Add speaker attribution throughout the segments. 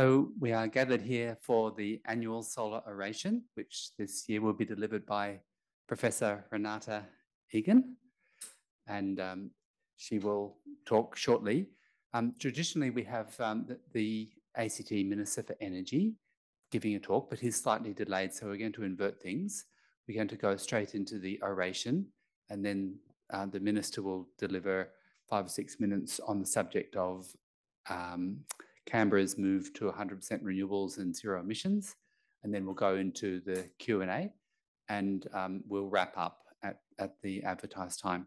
Speaker 1: So we are gathered here for the annual solar oration, which this year will be delivered by Professor Renate Egan, and um, she will talk shortly. Um, traditionally, we have um, the, the, ACT Minister for Energy giving a talk, but he's slightly delayed, so we're going to invert things. We're going to go straight into the oration, and then uh, the Minister will deliver five or six minutes on the subject of um, Canberra's move to 100% renewables and zero emissions, and then we'll go into the Q&A, and um, we'll wrap up at, at the advertised time.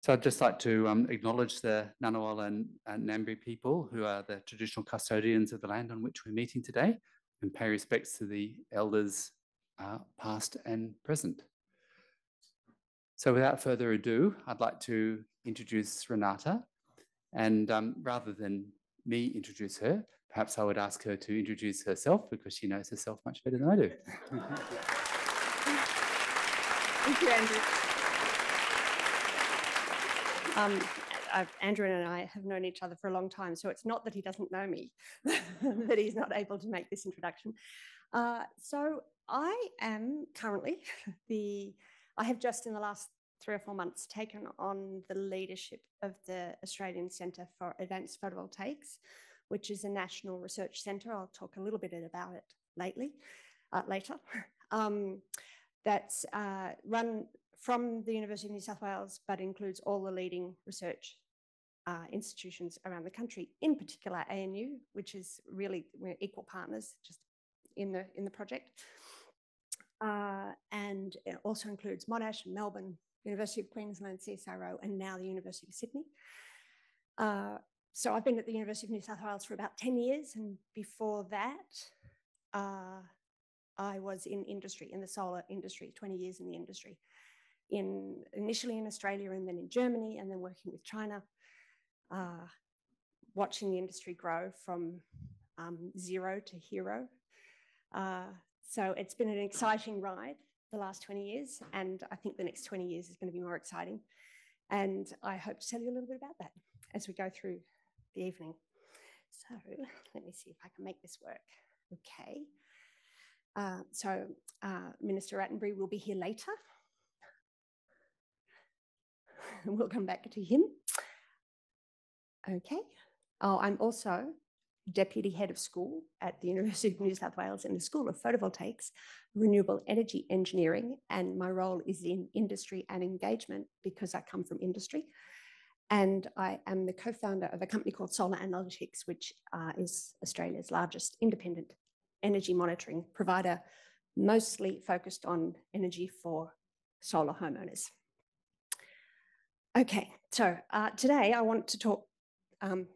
Speaker 1: So I'd just like to um, acknowledge the Ngunnawal and, and Ngambri people who are the traditional custodians of the land on which we're meeting today and pay respects to the elders uh, past and present. So without further ado, I'd like to introduce Renate. And um, rather than me introduce her, perhaps I would ask her to introduce herself because she knows herself much better than I do.
Speaker 2: Thank you, Andrew. Um, uh, Andrew and I have known each other for a long time, so it's not that he doesn't know me, that he's not able to make this introduction. Uh, so I am currently the, I have just in the last three or four months taken on the leadership of the Australian Centre for Advanced Photovoltaics, which is a national research centre. I'll talk a little bit about it lately, uh, later. Um, that's uh, run from the University of New South Wales, but includes all the leading research uh, institutions around the country, in particular ANU, which is really we're equal partners just in the in the project. Uh, and it also includes Monash and Melbourne, University of Queensland, CSIRO, and now the University of Sydney. Uh, so I've been at the University of New South Wales for about 10 years, and before that, uh, I was in industry, in the solar industry, 20 years in the industry in initially in Australia and then in Germany and then working with China, uh, watching the industry grow from um, zero to hero. Uh, so it's been an exciting ride the last 20 years, and I think the next 20 years is going to be more exciting. And I hope to tell you a little bit about that as we go through the evening. So let me see if I can make this work. Okay. Uh, so uh, Minister Rattenbury will be here later we'll come back to him. Okay. Oh, I'm also Deputy Head of School at the University of New South Wales in the School of Photovoltaics, Renewable Energy Engineering, and my role is in industry and engagement because I come from industry. And I am the co founder of a company called Solar Analytics, which uh, is Australia's largest independent energy monitoring provider, mostly focused on energy for solar homeowners. Okay, so uh, today I want to talk. Um,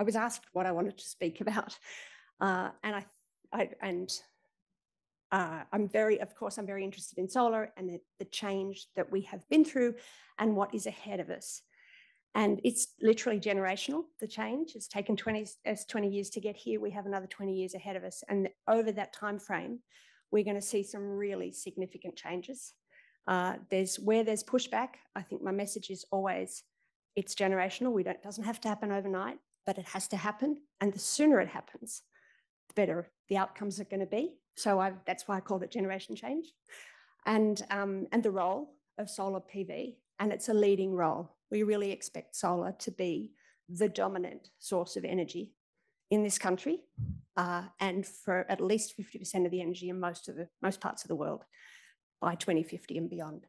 Speaker 2: I was asked what I wanted to speak about, uh, and I, I and uh, I'm very, of course, I'm very interested in solar and the, the, change that we have been through, and what is ahead of us. And it's literally generational. The change it's taken 20 as 20 years to get here. We have another 20 years ahead of us, and over that time frame, we're going to see some really significant changes. Uh, there's where there's pushback. I think my message is always it's generational. We don't doesn't have to happen overnight, but it has to happen. And the sooner it happens, the better the outcomes are going to be. So I, that's why I called it generation change, and um, and the role of solar PV. And it's a leading role. We really expect solar to be the dominant source of energy in this country, uh, and for at least 50% of the energy in most of the most parts of the world by 2050 and beyond.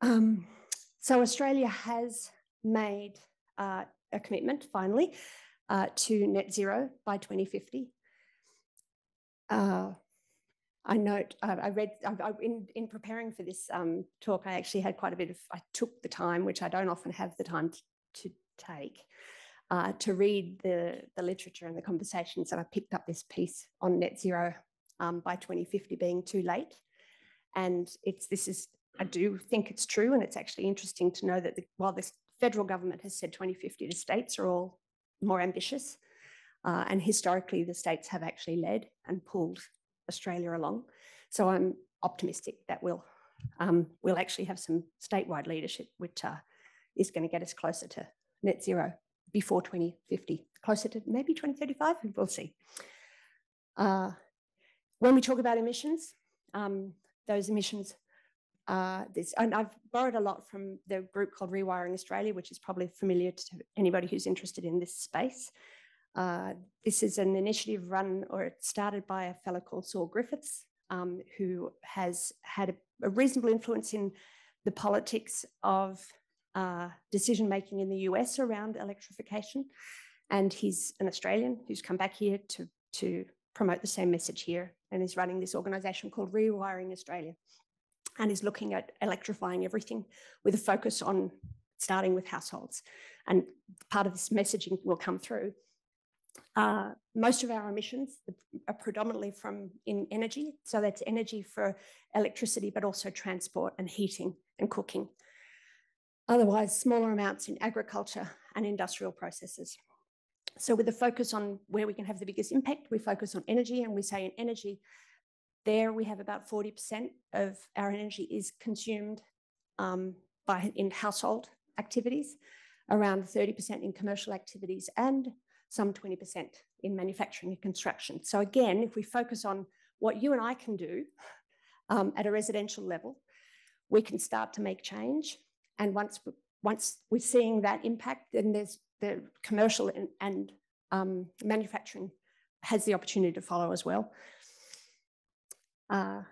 Speaker 2: Um, so Australia has made uh, a commitment finally uh, to net zero by 2050. Uh, I note, I read, I, I, in, in preparing for this um, talk, I actually had quite a bit of, I took the time, which I don't often have the time to, to take, uh, to read the, the literature and the conversations. And I picked up this piece on net zero um, by 2050 being too late. And it's this is I do think it's true, and it's actually interesting to know that the, while the federal government has said 2050, the states are all more ambitious, uh, and historically the states have actually led and pulled Australia along. So I'm optimistic that we'll um, we'll actually have some statewide leadership, which uh, is going to get us closer to net zero before 2050, closer to maybe 2035, we'll see. Uh, when we talk about emissions, um, those emissions, uh, this, and I've borrowed a lot from the group called Rewiring Australia, which is probably familiar to anybody who's interested in this space. Uh, this is an initiative run or it started by a fellow called Saul Griffiths, um, who has had a, a, reasonable influence in the politics of uh, decision making in the US around electrification. And he's an Australian who's come back here to, to promote the same message here and is running this organization called Rewiring Australia and is looking at electrifying everything with a focus on starting with households. And part of this messaging will come through. Uh, most of our emissions are predominantly from in energy. So that's energy for electricity, but also transport and heating and cooking. Otherwise, smaller amounts in agriculture and industrial processes. So with a focus on where we can have the biggest impact, we focus on energy and we say in energy, there we have about 40% of our energy is consumed um, by in household activities, around 30% in commercial activities and some 20% in manufacturing and construction. So again, if we focus on what you and I can do um, at a residential level, we can start to make change and once, once we're seeing that impact, then there's the commercial and, and um, manufacturing has the opportunity to follow as well. Uh,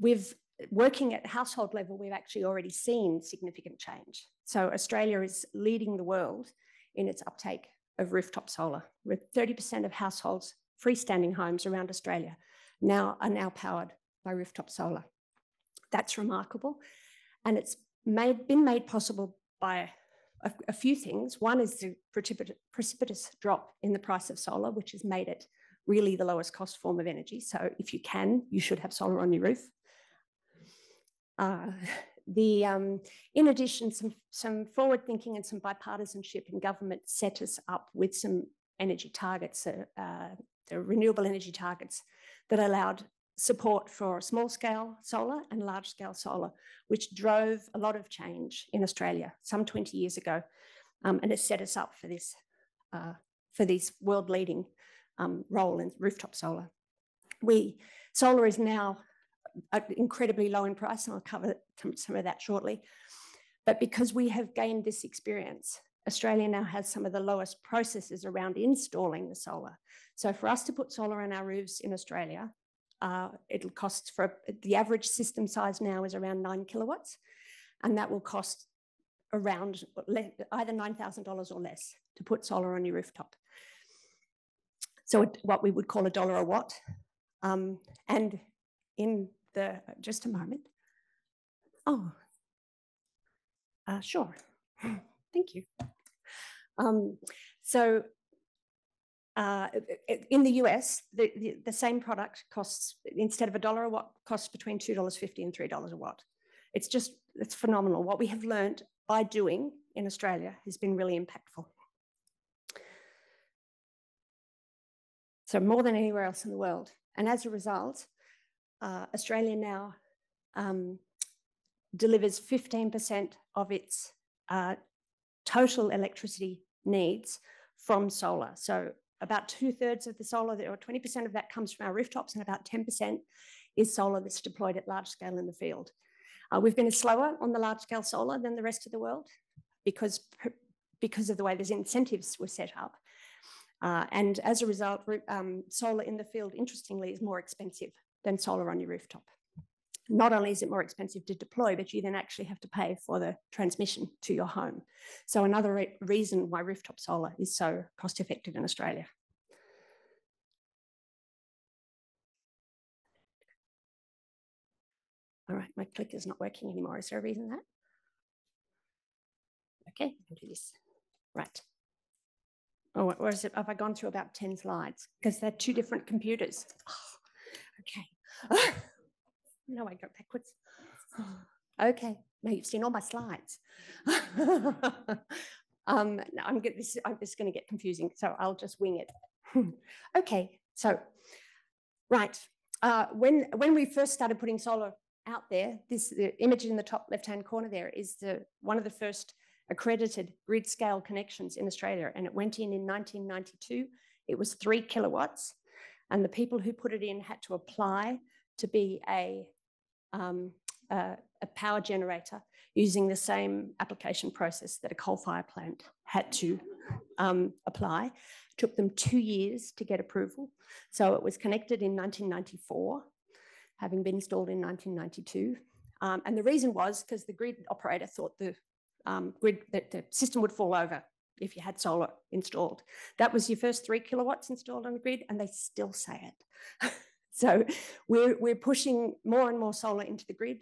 Speaker 2: we've working at household level, we've actually already seen significant change. So Australia is leading the world in its uptake of rooftop solar, with 30% of households, freestanding homes around Australia, now are now powered by rooftop solar. That's remarkable, and it's made, been made possible by a, a few things. One is the precipitous, precipitous drop in the price of solar, which has made it really the lowest cost form of energy. So if you can, you should have solar on your roof. Uh, the, um, in addition, some, some forward thinking and some bipartisanship in government set us up with some energy targets, uh, uh, the renewable energy targets that allowed support for small scale solar and large scale solar, which drove a lot of change in Australia some 20 years ago. Um, and has set us up for this, uh, for this world leading um, role in rooftop solar. We, solar is now uh, incredibly low in price, and I'll cover some of that shortly. But because we have gained this experience, Australia now has some of the lowest processes around installing the solar. So for us to put solar on our roofs in Australia, uh, it'll cost for the average system size now is around nine kilowatts, and that will cost around either $9,000 or less to put solar on your rooftop. So what we would call a dollar a watt. Um, and in the, just a moment. Oh, uh, sure. Thank you. Um, so uh, in the US, the, the, the, same product costs, instead of a dollar a watt, costs between $2.50 and $3 a watt. It's just, it's phenomenal. What we have learned by doing in Australia has been really impactful. So more than anywhere else in the world. And as a result, uh, Australia now um, delivers 15% of its uh, total electricity needs from solar. So about two thirds of the solar, or 20% of that comes from our rooftops, and about 10% is solar that's deployed at large scale in the field. Uh, we've been slower on the large scale solar than the rest of the world because, because of the way those incentives were set up. Uh, and as a result, um, solar in the field, interestingly, is more expensive than solar on your rooftop. Not only is it more expensive to deploy, but you then actually have to pay for the transmission to your home. So another re reason why rooftop solar is so cost effective in Australia. All right, my clicker is not working anymore. Is there a reason that? Okay, I'll do this. Right. Oh, is it? Have I gone through about 10 slides? Because they're two different computers. Oh, okay. no, I go backwards. okay, now you've seen all my slides. um, I'm get this. I'm just going to get confusing, so I'll just wing it. okay, so right. Uh, when when we first started putting solar out there, this the image in the top left-hand corner there is the one of the first accredited grid scale connections in Australia, and it went in in 1992. It was three kilowatts, and the people who put it in had to apply to be a, um, a, a power generator using the same application process that a coal fire plant had to um, apply. It took them two years to get approval. So it was connected in 1994, having been installed in 1992. Um, and the reason was because the grid operator thought the um, grid that the system would fall over if you had solar installed. That was your first three kilowatts installed on the grid, and they still say it. so we're, we're pushing more and more solar into the grid,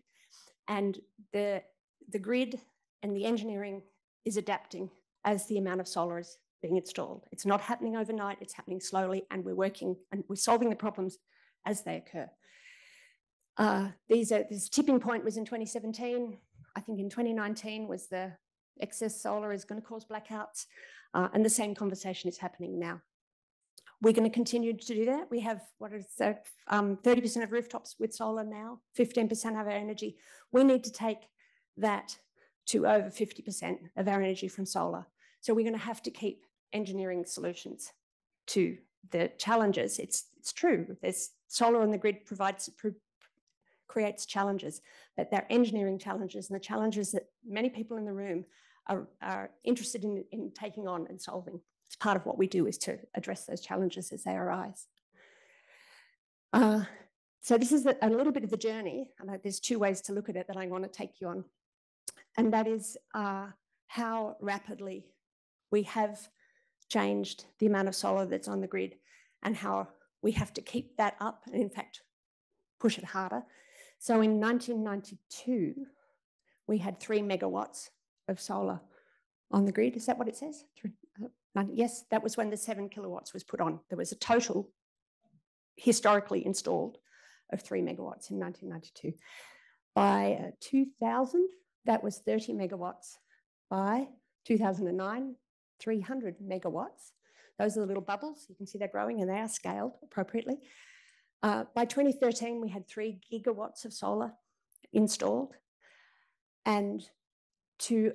Speaker 2: and the, the grid and the engineering is adapting as the amount of solar is being installed. It's not happening overnight, it's happening slowly, and we're working and we're solving the problems as they occur. Uh, these are, this tipping point was in 2017. I think in 2019 was the excess solar is going to cause blackouts, uh, and the same conversation is happening now. We're going to continue to do that. We have what is? 30% um, of rooftops with solar now, 15% of our energy. We need to take that to over 50% of our energy from solar. So we're going to have to keep engineering solutions to the challenges. It's, it's true, there's solar on the grid provides creates challenges, but they're engineering challenges and the challenges that many people in the room are, are interested in, in taking on and solving. It's part of what we do is to address those challenges as they arise. Uh, so this is a, a, little bit of the journey, and there's two ways to look at it that I want to take you on, and that is uh, how rapidly we have changed the amount of solar that's on the grid and how we have to keep that up and in fact push it harder. So in 1992, we had three megawatts of solar on the grid. Is that what it says? Uh, yes, that was when the seven kilowatts was put on. There was a total historically installed of three megawatts in 1992. By uh, 2000, that was 30 megawatts. By 2009, 300 megawatts. Those are the little bubbles. You can see they're growing and they are scaled appropriately. Uh, by 2013, we had three gigawatts of solar installed. And to,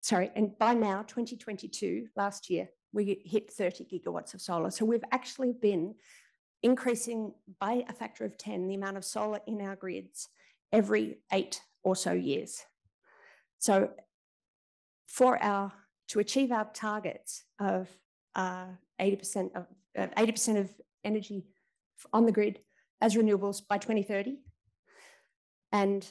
Speaker 2: sorry, and by now, 2022, last year, we hit 30 gigawatts of solar. So we've actually been increasing by a factor of 10 the amount of solar in our grids every eight or so years. So for our to achieve our targets of uh, 80% of uh, 80% of energy on the grid as renewables by 2030, and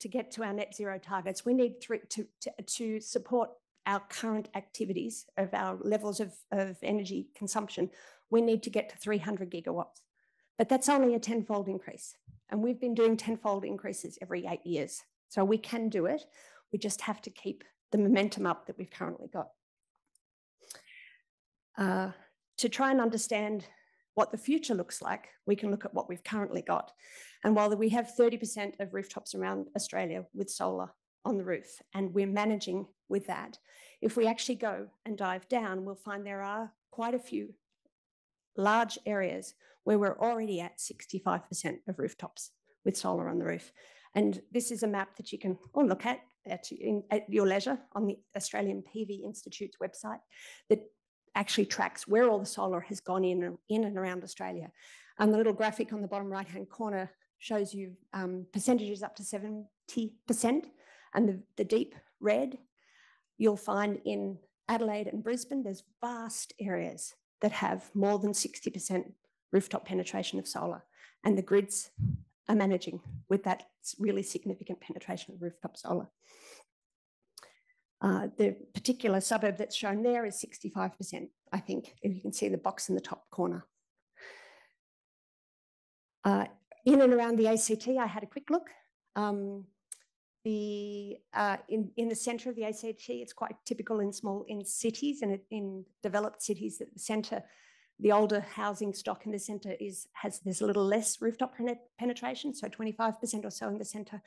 Speaker 2: to get to our net zero targets, we need to, to, to support our current activities of our levels of, of energy consumption. We need to get to 300 gigawatts, but that's only a tenfold increase. And we've been doing tenfold increases every eight years. So we can do it. We just have to keep the momentum up that we've currently got. Uh, to try and understand what the future looks like, we can look at what we've currently got. And while we have 30% of rooftops around Australia with solar on the roof, and we're managing with that, if we actually go and dive down, we'll find there are quite a few large areas where we're already at 65% of rooftops with solar on the roof. And this is a map that you can all look at at, in, at your leisure on the Australian PV Institute's website that actually tracks where all the solar has gone in, in and around Australia. And the little graphic on the bottom right hand corner shows you um, percentages up to 70%. And the, the deep red you'll find in Adelaide and Brisbane, there's vast areas that have more than 60% rooftop penetration of solar. And the grids are managing with that really significant penetration of rooftop solar. Uh, the particular suburb that's shown there is 65%, I think, if you can see the box in the top corner. Uh, in and around the ACT, I had a quick look. Um, the uh, in in the centre of the ACT, it's quite typical in small in cities and in developed cities that the centre the older housing stock in the centre is has there's a little less rooftop penetration, so 25% or so in the centre,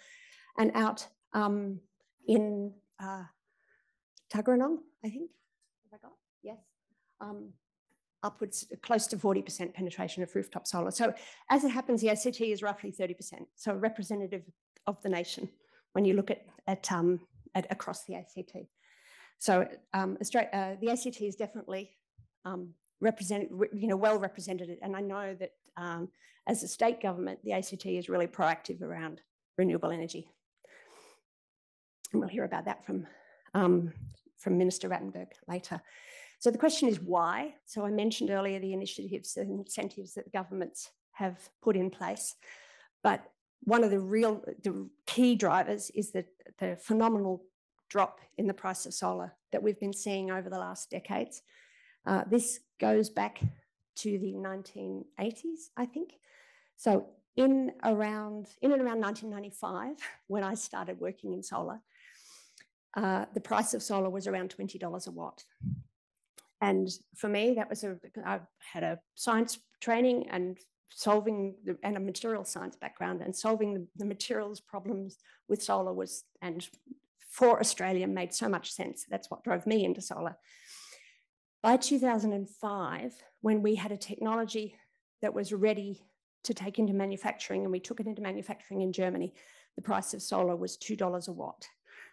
Speaker 2: and out um, in uh, Tuggeranong, I think. Have I got? Yes. Um, upwards close to 40% penetration of rooftop solar. So as it happens, the ACT is roughly 30%, so representative of the nation when you look at, at, um, at across the ACT. So um, uh, the ACT is definitely um, represented, you know, well represented. And I know that um, as a state government, the ACT is really proactive around renewable energy. And we'll hear about that from, um, from Minister Rattenbury later. So the question is why? So I mentioned earlier the initiatives and incentives that governments have put in place, but one of the real the key drivers is that the phenomenal drop in the price of solar that we've been seeing over the last decades. Uh, this goes back to the 1980s, I think. So in around in and around 1995, when I started working in solar, uh, the price of solar was around $20 a watt. And for me, that was a, I had a science training and solving the, and a material science background and solving the, the materials problems with solar was, and for Australia made so much sense. That's what drove me into solar. By 2005, when we had a technology that was ready to take into manufacturing and we took it into manufacturing in Germany, the price of solar was $2 a watt.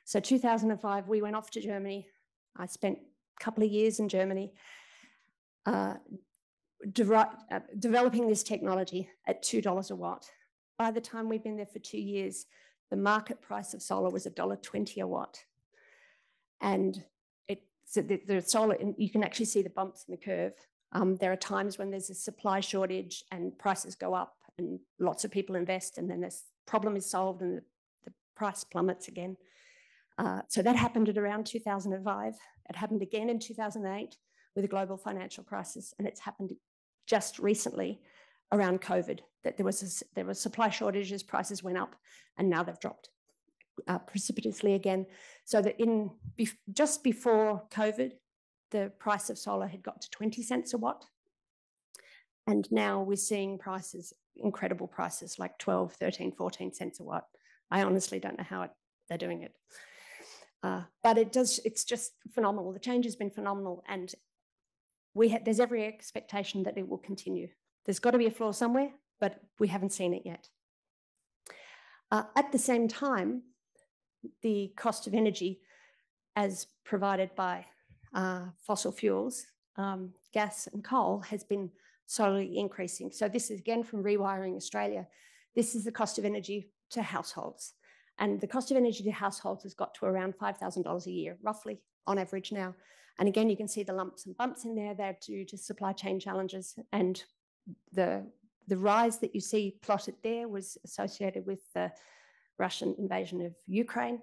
Speaker 2: So 2005, we went off to Germany. I spent a couple of years in Germany uh, de uh, developing this technology at $2 a watt. By the time we'd been there for two years, the market price of solar was $1.20 a watt. And it, so the, the solar, you can actually see the bumps in the curve. Um, there are times when there's a supply shortage and prices go up and lots of people invest and then this problem is solved and the, the price plummets again. Uh, so that happened at around 2005. It happened again in 2008 with a global financial crisis, and it's happened just recently around COVID that there was a, there were supply shortages, prices went up, and now they've dropped uh, precipitously again. So that in just before COVID, the price of solar had got to 20 cents a watt, and now we're seeing prices, incredible prices like 12, 13, 14 cents a watt. I honestly don't know how it, they're doing it. Uh, but it does, it's just phenomenal. The change has been phenomenal and we ha- there's every expectation that it will continue. There's got to be a flaw somewhere, but we haven't seen it yet. Uh, at the same time, the cost of energy as provided by uh, fossil fuels, um, gas and coal has been slowly increasing. So this is again from Rewiring Australia. This is the cost of energy to households. And the cost of energy to households has got to around $5,000 a year, roughly on average now. And again, you can see the lumps and bumps in there. They're due to supply chain challenges. And the, the rise that you see plotted there was associated with the Russian invasion of Ukraine.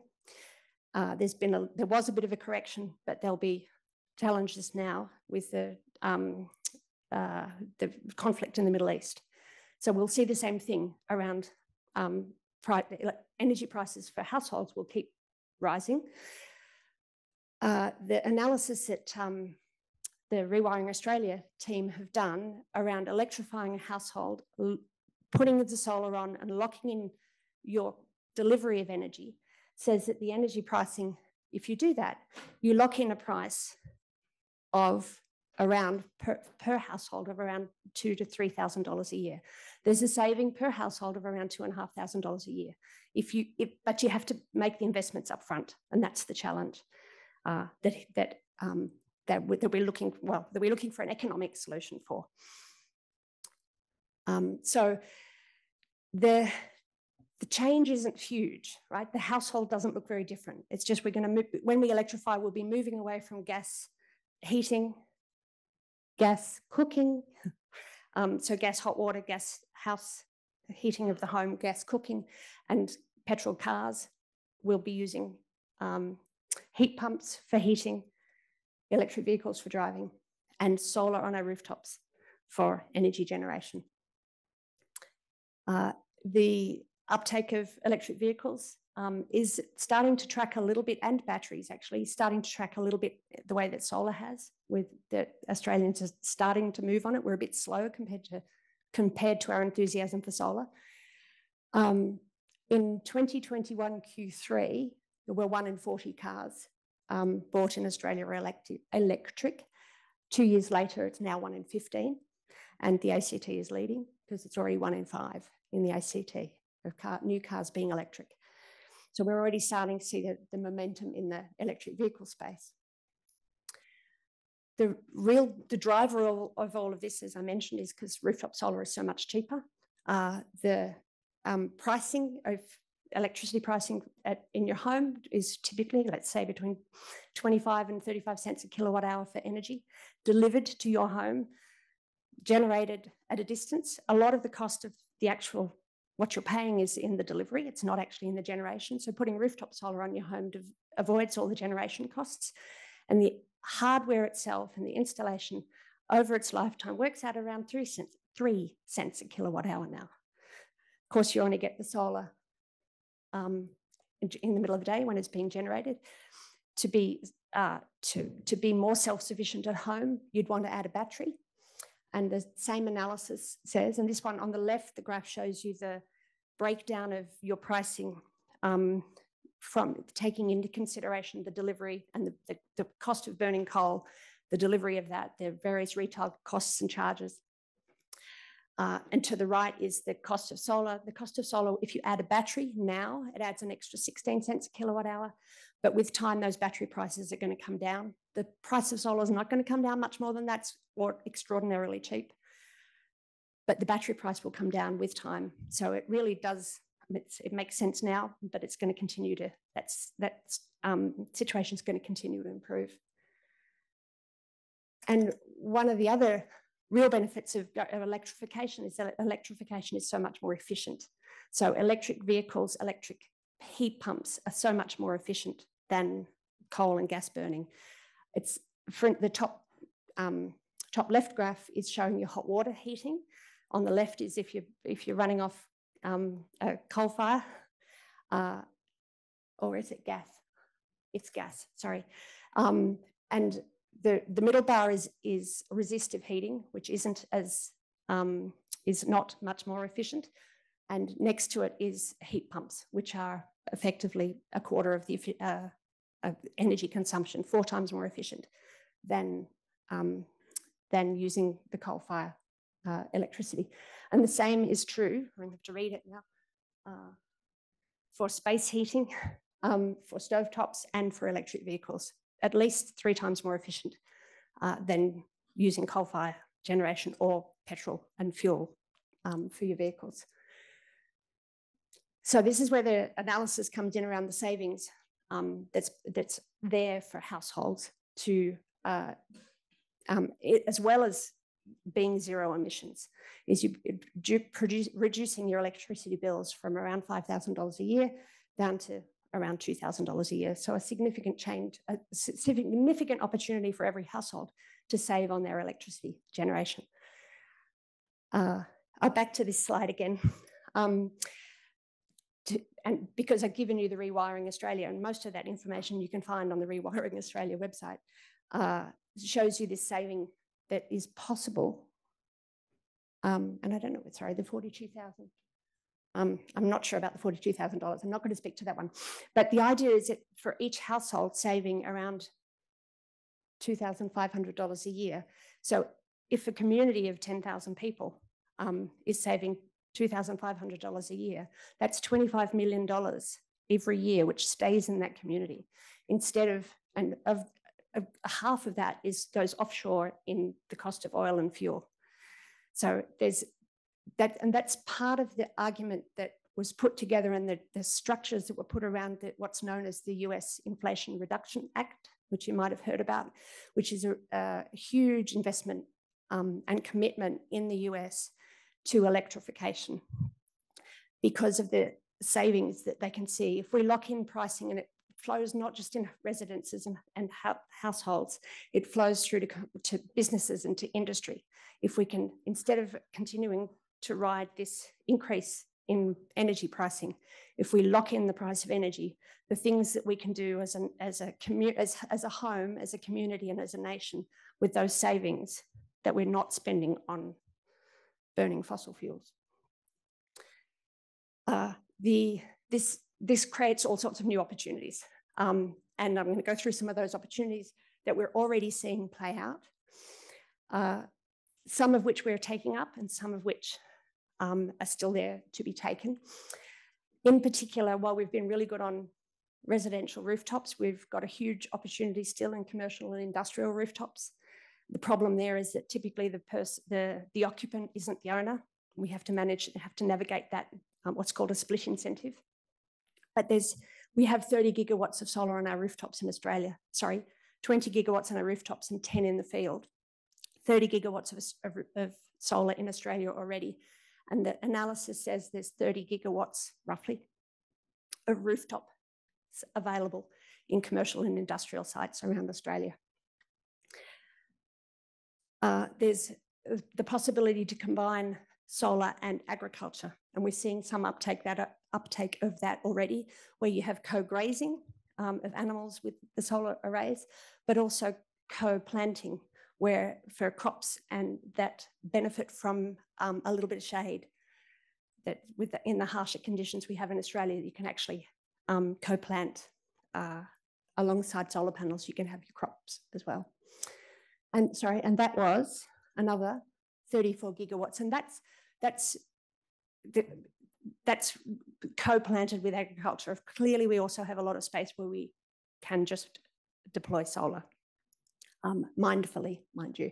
Speaker 2: Uh, there's been a, there was a bit of a correction, but there'll be challenges now with the, um, uh, the conflict in the Middle East. So we'll see the same thing around um, energy prices for households will keep rising. Uh, the analysis that um, the Rewiring Australia team have done around electrifying a household, putting the solar on and locking in your delivery of energy says that the energy pricing, if you do that, you lock in a price of around per, per household of around two to three thousand dollars a year. There's a saving per household of around two and a half thousand dollars a year. If you, if, but you have to make the investments up front, and that's the challenge uh, that that um, that, that we're looking well that we're looking for an economic solution for. Um, so the the change isn't huge, right? The household doesn't look very different. It's just we're going to move when we electrify, we'll be moving away from gas heating, gas cooking, um, so gas hot water, gas house heating of the home, gas cooking, and petrol cars. We'll be using um, heat pumps for heating, electric vehicles for driving, and solar on our rooftops for energy generation. Uh, the uptake of electric vehicles um, is starting to track a little bit, and batteries actually, starting to track a little bit the way that solar has, with the Australians are starting to move on it. We're a bit slow compared to compared to our enthusiasm for solar. Um, in 2021 Q3, there were one in 40 cars um, bought in Australia electric. Two years later, it's now one in 15. And the ACT is leading because it's already one in five in the ACT of car, new cars being electric. So we're already starting to see the, the momentum in the electric vehicle space. The real, the driver of, of all of this, as I mentioned, is because rooftop solar is so much cheaper. Uh, the um, pricing of electricity pricing at, in your home is typically, let's say, between 25 and 35 cents a kilowatt hour for energy delivered to your home, generated at a distance. A lot of the cost of the actual what you're paying is in the delivery, it's not actually in the generation. So putting rooftop solar on your home avoids all the generation costs. And the hardware itself and the installation over its lifetime works out around three cents, three cents a kilowatt hour now. Of course, you only get the solar um, in, the middle of the day when it's being generated. To be uh, to to be more self-sufficient at home, you'd want to add a battery. And the same analysis says, and this one on the left, the graph shows you the breakdown of your pricing um, from taking into consideration the delivery and the, the, the, cost of burning coal, the delivery of that, the various retail costs and charges. Uh, and to the right is the cost of solar. The cost of solar, if you add a battery now, it adds an extra 16 cents a kilowatt hour. But with time, those battery prices are going to come down. The price of solar is not going to come down much more than that, or extraordinarily cheap. But the battery price will come down with time. So it really does, it makes sense now, but it's going to continue to, that's, that um, situation is going to continue to improve. And one of the other real benefits of, of electrification is that electrification is so much more efficient. So electric vehicles, electric heat pumps are so much more efficient than coal and gas burning. It's for the top um, top left graph is showing your hot water heating. On the left is if you if you're running off um, a coal fire, uh, or is it gas? It's gas. Sorry, um, and the the middle bar is is resistive heating, which isn't as um, is not much more efficient, and next to it is heat pumps, which are effectively a quarter of the uh, of energy consumption, four times more efficient than, um, than using the coal fire uh, electricity. And the same is true, I'm going to have to read it now, uh, for space heating, um, for stovetops, and for electric vehicles, at least three times more efficient uh, than using coal fire generation or petrol and fuel um, for your vehicles. So this is where the analysis comes in around the savings um, that's that's there for households to uh, um, it, as well as being zero emissions is you produce, reducing your electricity bills from around $5,000 a year down to around $2,000 a year. So a significant change, a significant opportunity for every household to save on their electricity generation. Uh, back to this slide again. Um, to, and because I've given you the Rewiring Australia, and most of that information you can find on the Rewiring Australia website, uh, shows you this saving that is possible. Um, and I don't know, sorry, the 42,000. Um, I'm not sure about the $42,000. I'm not going to speak to that one. But the idea is that for each household saving around $2,500 a year. So if a community of 10,000 people um, is saving $2,500 a year, that's $25 million every year, which stays in that community. Instead of, and of, of half of that is goes offshore in the cost of oil and fuel. So there's that, and that's part of the argument that was put together and the, the structures that were put around the, what's known as the US Inflation Reduction Act, which you might have heard about, which is a, a huge investment um, and commitment in the US to electrification because of the savings that they can see. If we lock in pricing and it flows not just in residences and, and households, it flows through to, to businesses and to industry. If we can, instead of continuing to ride this increase in energy pricing, if we lock in the price of energy, the things that we can do as, an, as, a, commu- as, as a home, as a community, and as a nation with those savings that we're not spending on burning fossil fuels. Uh, the, this, this creates all sorts of new opportunities. Um, and I'm going to go through some of those opportunities that we're already seeing play out, uh, some of which we're taking up and some of which um, are still there to be taken. In particular, while we've been really good on residential rooftops, we've got a huge opportunity still in commercial and industrial rooftops. the problem there is that typically the the, the occupant isn't the owner. We have to manage, have to navigate that, um, what's called a split incentive. But there's, we have 30 gigawatts of solar on our rooftops in Australia. Sorry, 20 gigawatts on our rooftops and 10 in the field. 30 gigawatts of, of, of solar in Australia already. And the analysis says there's 30 gigawatts roughly of rooftop available in commercial and industrial sites around Australia. Uh, there's uh, the possibility to combine solar and agriculture, and we're seeing some uptake that uh, uptake of that already, where you have co-grazing um, of animals with the solar arrays, but also co-planting, where for crops and that benefit from um, a little bit of shade. That with the, in the harsher conditions we have in Australia, you can actually um, co-plant uh, alongside solar panels. You can have your crops as well and sorry, and that was another 34 gigawatts, and that's that's the, that's co-planted with agriculture. Clearly, we also have a lot of space where we can just deploy solar um, mindfully, mind you.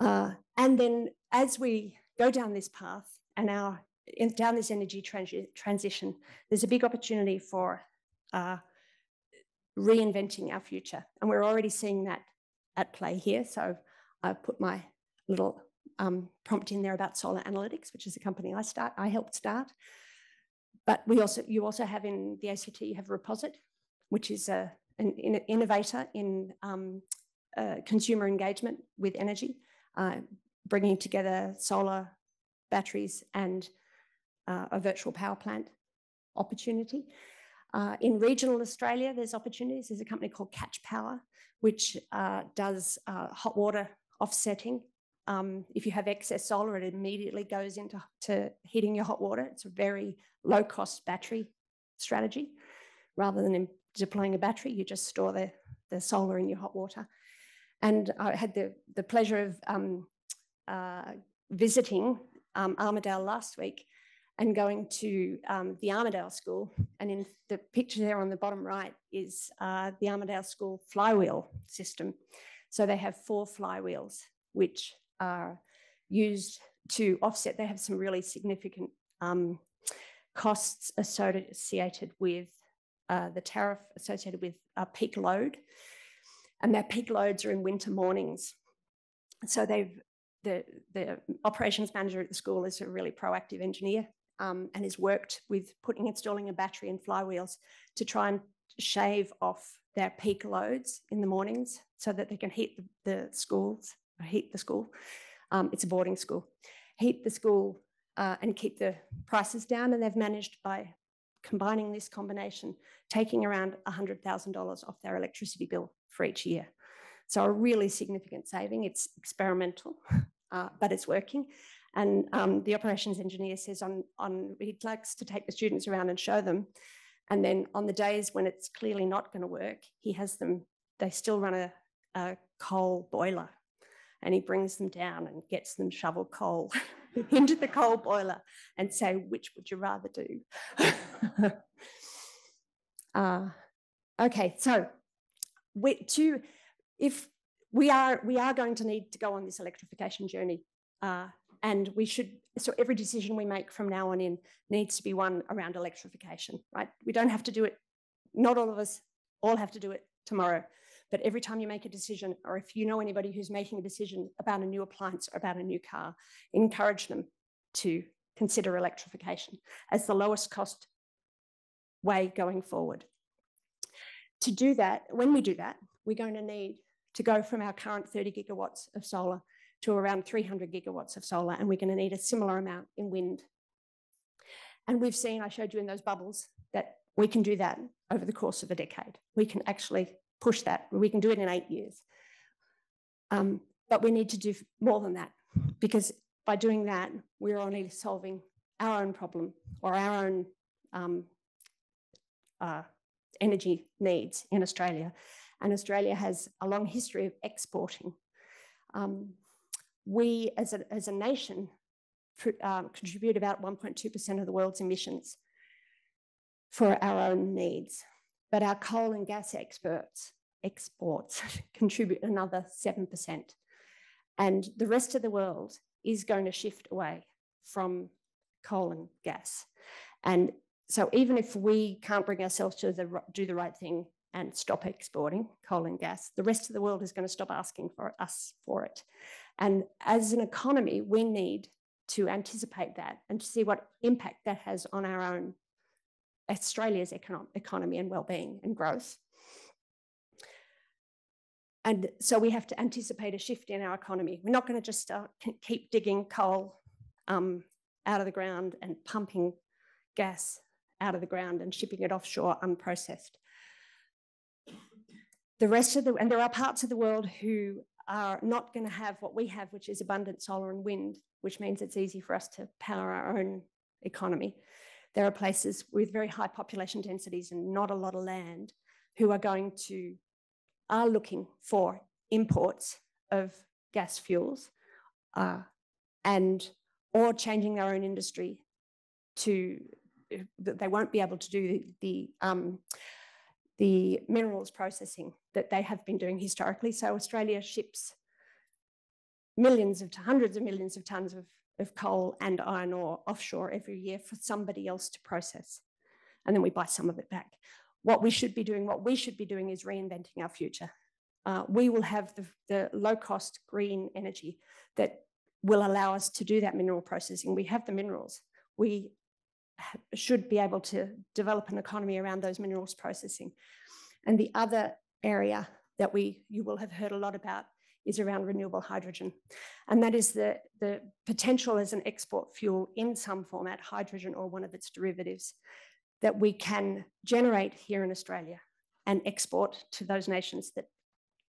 Speaker 2: Uh, and then as we go down this path and our in, down this energy transi transition, there's a big opportunity for uh, reinventing our future, and we're already seeing that at play here. So I've put my little um, prompt in there about solar analytics, which is a company I start, I helped start. But we also, you also have in the ACT, you have Reposit, which is a, an innovator in um, uh, consumer engagement with energy, uh, bringing together solar batteries and uh, a virtual power plant opportunity. Uh, in regional Australia, there's opportunities. There's a company called Catch Power, which uh, does uh, hot water offsetting. Um, if you have excess solar, it immediately goes into to heating your hot water. It's a very low cost battery strategy. Rather than deploying a battery, you just store the, the solar in your hot water. And I had the, the pleasure of um, uh, visiting um, Armidale last week and going to um, the Armidale School. And in the picture there on the bottom right is uh, the Armidale School flywheel system. So they have four flywheels, which are used to offset. They have some really significant um, costs associated with uh, the tariff associated with uh, peak load. And their peak loads are in winter mornings. So they've the, the operations manager at the school is a really proactive engineer um, and has worked with putting installing a battery and flywheels to try and shave off their peak loads in the mornings so that they can heat the, the schools, heat the school. Um, it's a boarding school. Heat the school uh, and keep the prices down. And they've managed by combining this combination, taking around $100,000 off their electricity bill for each year. So a really significant saving. It's experimental, uh, but it's working. And um, the operations engineer says on, on he likes to take the students around and show them. And then on the days when it's clearly not going to work, he has them, they still run a, a coal boiler and he brings them down and gets them shovel coal into the coal boiler and say, which would you rather do? uh, okay, so we, to, if we are, we are going to need to go on this electrification journey uh, and we should so every decision we make from now on in needs to be one around electrification right we don't have to do it not all of us all have to do it tomorrow but every time you make a decision or if you know anybody who's making a decision about a new appliance or about a new car encourage them to consider electrification as the lowest cost way going forward to do that when we do that we're going to need to go from our current 30 gigawatts of solar to around 300 gigawatts of solar, and we're going to need a similar amount in wind. And we've seen, I showed you in those bubbles, that we can do that over the course of a decade. We can actually push that. We can do it in eight years. Um, but we need to do more than that because by doing that, we're only solving our own problem or our own um, uh, energy needs in Australia. And Australia has a long history of exporting. Um, we as a, as a nation uh, contribute about 1.2% of the world's emissions for our own needs. But our coal and gas experts exports contribute another 7%. And the rest of the world is going to shift away from coal and gas. And so even if we can't bring ourselves to the, do the right thing and stop exporting coal and gas, the rest of the world is going to stop asking for us for it. And as an economy, we need to anticipate that and to see what impact that has on our own Australia's econo economy and well-being and growth. And so we have to anticipate a shift in our economy. We're not going to just start, keep digging coal um, out of the ground and pumping gas out of the ground and shipping it offshore unprocessed. The rest of the, and there are parts of the world who are not going to have what we have, which is abundant solar and wind, which means it's easy for us to power our own economy. There are places with very high population densities and not a lot of land who are going to, are looking for imports of gas fuels uh, and or changing their own industry to that they won't be able to do the, the um, the minerals processing that they have been doing historically. So Australia ships millions of hundreds of millions of tons of, of coal and iron ore offshore every year for somebody else to process. And then we buy some of it back. What we should be doing, what we should be doing is reinventing our future. Uh, we will have the, the low cost green energy that will allow us to do that mineral processing. We have the minerals. We should be able to develop an economy around those minerals processing. And the other area that we you will have heard a lot about is around renewable hydrogen. And that is the, the potential as an export fuel in some format, hydrogen or one of its derivatives, that we can generate here in Australia and export to those nations that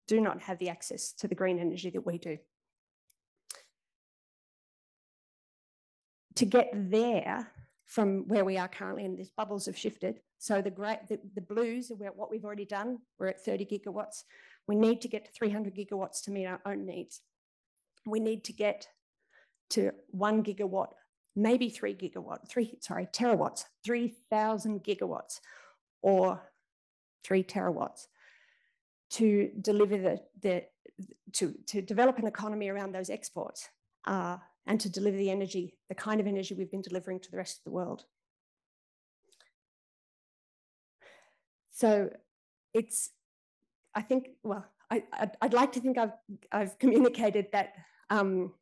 Speaker 2: do not have the access to the green energy that we do. To get there, from where we are currently, and these bubbles have shifted. So the great, the, the blues are where, what we've already done. We're at 30 gigawatts. We need to get to 300 gigawatts to meet our own needs. We need to get to one gigawatt, maybe three gigawatt, three, sorry, terawatts, 3,000 gigawatts or three terawatts to deliver the, the to, to develop an economy around those exports. Uh, and to deliver the energy, the kind of energy we've been delivering to the rest of the world. So it's, I think, well, I, I'd, I'd like to think I've, I've communicated that um,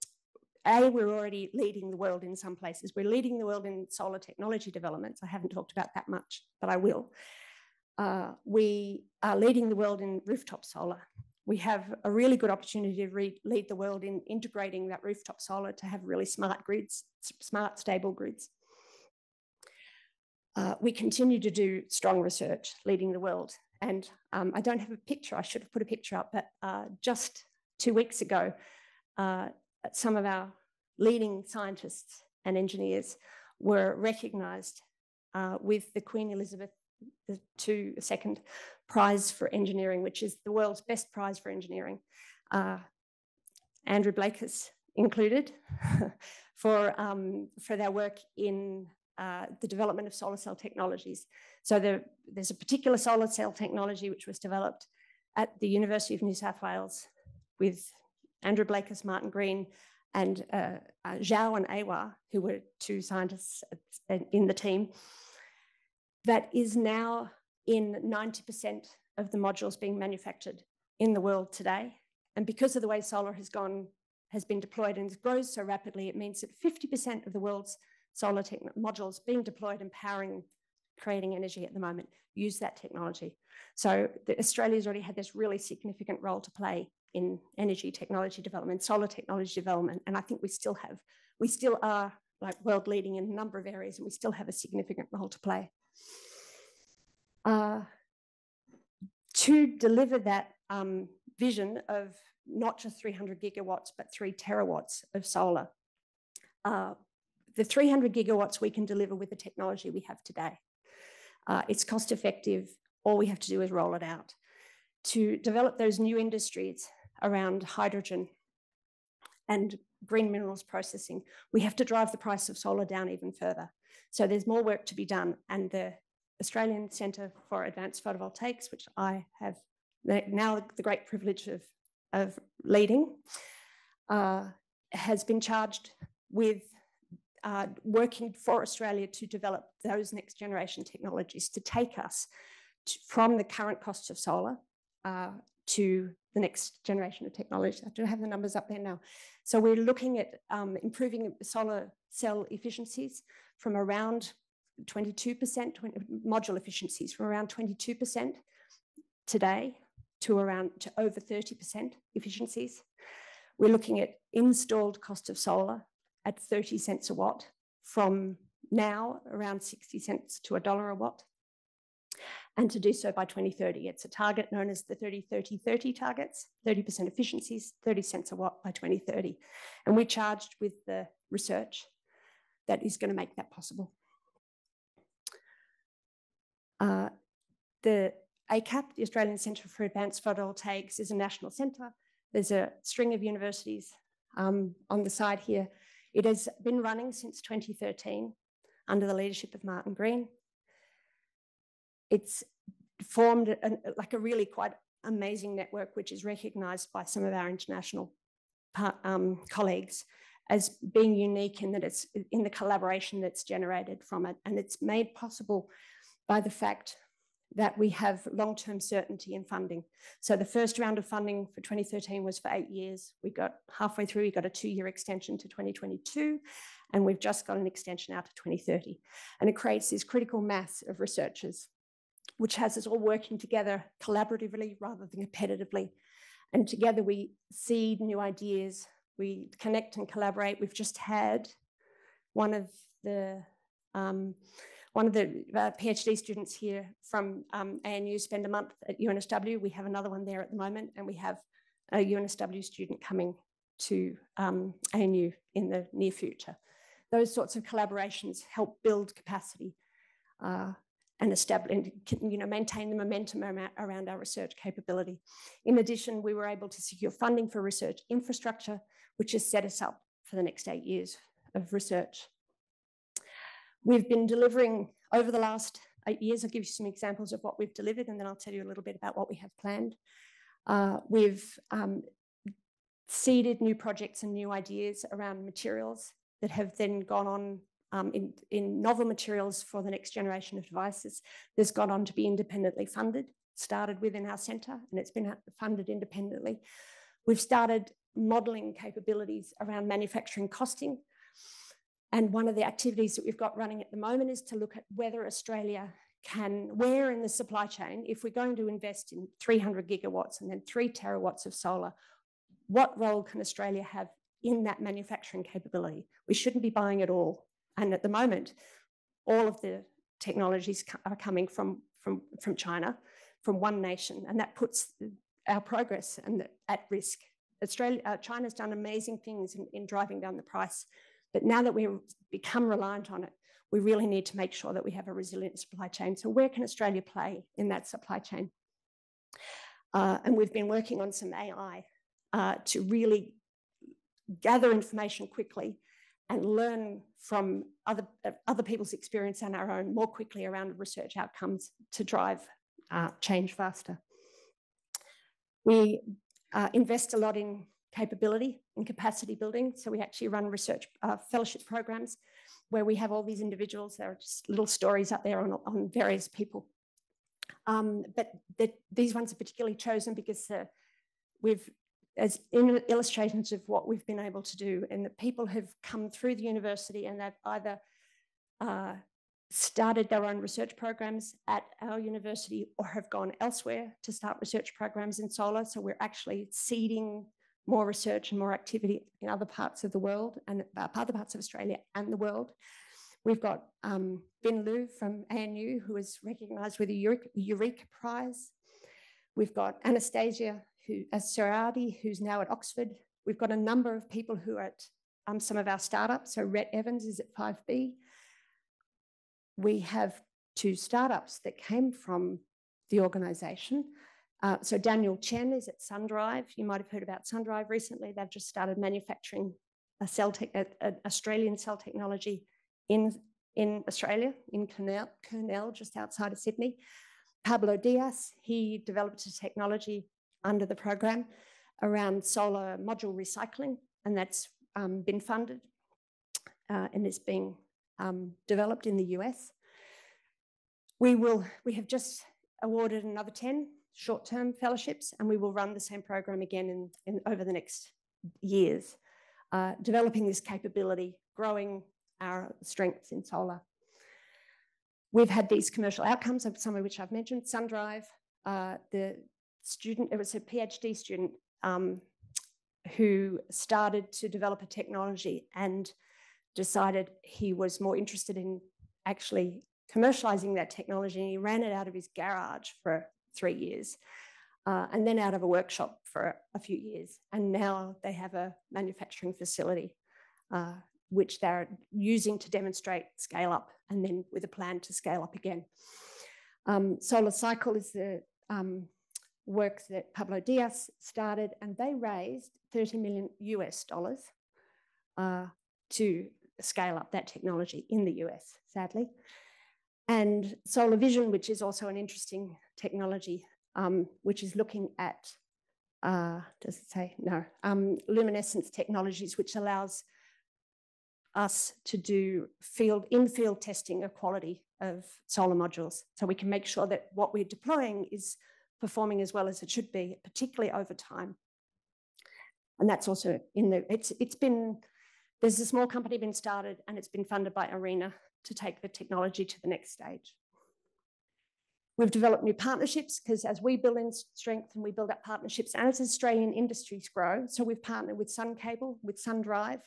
Speaker 2: a, we're already leading the world in some places. We're leading the world in solar technology developments. I haven't talked about that much, but I will. Uh, we are leading the world in rooftop solar we have a really good opportunity to re- lead the world in integrating that rooftop solar to have really smart grids, smart, stable grids. Uh, we continue to do strong research, leading the world. And um, I don't have a picture, I should have put a picture up, but uh, just two weeks ago, uh, some of our leading scientists and engineers were recognised uh, with the Queen Elizabeth II second prize for engineering, which is the world's best prize for engineering. Uh, Andrew Blakers included for, um, for their work in uh, the development of solar cell technologies. So there, there's a particular solar cell technology which was developed at the University of New South Wales with Andrew Blakers, Martin Green, and uh, uh, Zhao and Awa, who were two scientists in the team, that is now in 90% of the modules being manufactured in the world today. And because of the way solar has gone, has been deployed and grows so rapidly, it means that 50% of the world's solar modules being deployed and powering, creating energy at the moment use that technology. So Australia's already had this really significant role to play in energy technology development, solar technology development, and I think we still have, we still are like world leading in a number of areas and we still have a significant role to play. Uh, to deliver that um, vision of not just 300 gigawatts, but three terawatts of solar. Uh, the 300 gigawatts we can deliver with the technology we have today. Uh, it's cost effective. All we have to do is roll it out. To develop those new industries around hydrogen and green minerals processing, we have to drive the price of solar down even further. So there's more work to be done, and the Australian Centre for Advanced Photovoltaics, which I have now the great privilege of, of leading, uh, has been charged with uh, working for Australia to develop those next generation technologies to take us to, from the current costs of solar uh, to the next generation of technology. I don't have the numbers up there now. So we're looking at um, improving solar cell efficiencies from around 22%, 20, module efficiencies from around 22% today to around to over 30% efficiencies. We're looking at installed cost of solar at 30 cents a watt from now around 60 cents to a dollar a watt and to do so by 2030. It's a target known as the 30 30 30 targets 30% efficiencies, 30 cents a watt by 2030. And we're charged with the research that is going to make that possible. Uh, the ACAP, the Australian Centre for Advanced Photovoltaics, is a national centre. There's a string of universities um, on the side here. It has been running since 2013 under the leadership of Martin Green it's formed an, like a really quite amazing network, which is recognized by some of our international um, colleagues as being unique in that it's in the collaboration that's generated from it. And it's made possible by the fact that we have long-term certainty in funding. So the first round of funding for 2013 was for eight years. We got halfway through, we got a two-year extension to 2022, and we've just got an extension out to 2030. And it creates this critical mass of researchers which has us all working together collaboratively rather than competitively. And together we seed new ideas, we connect and collaborate. We've just had one of the um, one of the uh, PhD students here from um, ANU spend a month at UNSW. We have another one there at the moment, and we have a UNSW student coming to um, ANU in the near future. Those sorts of collaborations help build capacity uh, and establish, you know, maintain the momentum around our research capability. In addition, we were able to secure funding for research infrastructure, which has set us up for the next eight years of research. We've been delivering over the last eight years. I'll give you some examples of what we've delivered, and then I'll tell you a little bit about what we have planned. Uh, we've um, seeded new projects and new ideas around materials that have then gone on um, in, in novel materials for the next generation of devices. That's gone on to be independently funded, started within our centre, and it's been funded independently. We've started modelling capabilities around manufacturing costing. And one of the activities that we've got running at the moment is to look at whether Australia can, where in the supply chain, if we're going to invest in 300 gigawatts and then three terawatts of solar, what role can Australia have in that manufacturing capability? We shouldn't be buying it all. And at the moment, all of the technologies are coming from, from, from China, from one nation, and that puts our progress and at risk. Australia, uh, China's done amazing things in, in driving down the price, but now that we've become reliant on it, we really need to make sure that we have a resilient supply chain. So where can Australia play in that supply chain? Uh, and we've been working on some AI uh, to really gather information quickly and learn from other, uh, other people's experience and our own more quickly around research outcomes to drive uh, change faster. We uh, invest a lot in capability and capacity building. So we actually run research uh, fellowship programs where we have all these individuals. There are just little stories up there on, on various people. Um, but the, these ones are particularly chosen because uh, we've as illustrations of what we've been able to do and that people have come through the university and they've either uh, started their own research programs at our university or have gone elsewhere to start research programs in solar. So we're actually seeding more research and more activity in other parts of the world and uh, other parts of Australia and the world. We've got um, Bin Lu from ANU, who is recognised with a Eureka, Prize. We've got Anastasia who, as Soeriyadi, who's now at Oxford. We've got a number of people who are at um, some of our startups. So Rhett Evans is at 5B. We have two startups that came from the organisation. Uh, so Daniel Chen is at SunDrive. You might have heard about SunDrive recently. They've just started manufacturing a cell a, a Australian cell technology in, in Australia, in Kurnell, Kurnell, just outside of Sydney. Pablo Dias, he developed a technology under the program around solar module recycling, and that's um, been funded uh, and is being um, developed in the US. We will, we have just awarded another 10 short-term fellowships, and we will run the same program again in, in over the next years, uh, developing this capability, growing our strengths in solar. We've had these commercial outcomes, some of which I've mentioned. SunDrive, uh, the student, it was a PhD student um, who started to develop a technology and decided he was more interested in actually commercializing that technology. And he ran it out of his garage for three years. Uh, and then out of a workshop for a few years. And now they have a manufacturing facility uh, which they're using to demonstrate scale up and then with a plan to scale up again. Um, Solar Cycle is the um, work that Pablo Dias started, and they raised 30 million US dollars uh, to scale up that technology in the US, sadly. And Solar Vision, which is also an interesting technology, um, which is looking at, uh, does it say? No, um, luminescence technologies, which allows us to do field in-field testing of quality of solar modules. So we can make sure that what we're deploying is performing as well as it should be, particularly over time. And that's also in the, it's, it's been, there's a small company been started and it's been funded by ARENA to take the technology to the next stage. We've developed new partnerships because as we build in strength and we build up partnerships and as Australian industries grow, so we've partnered with Sun Cable, with SunDrive,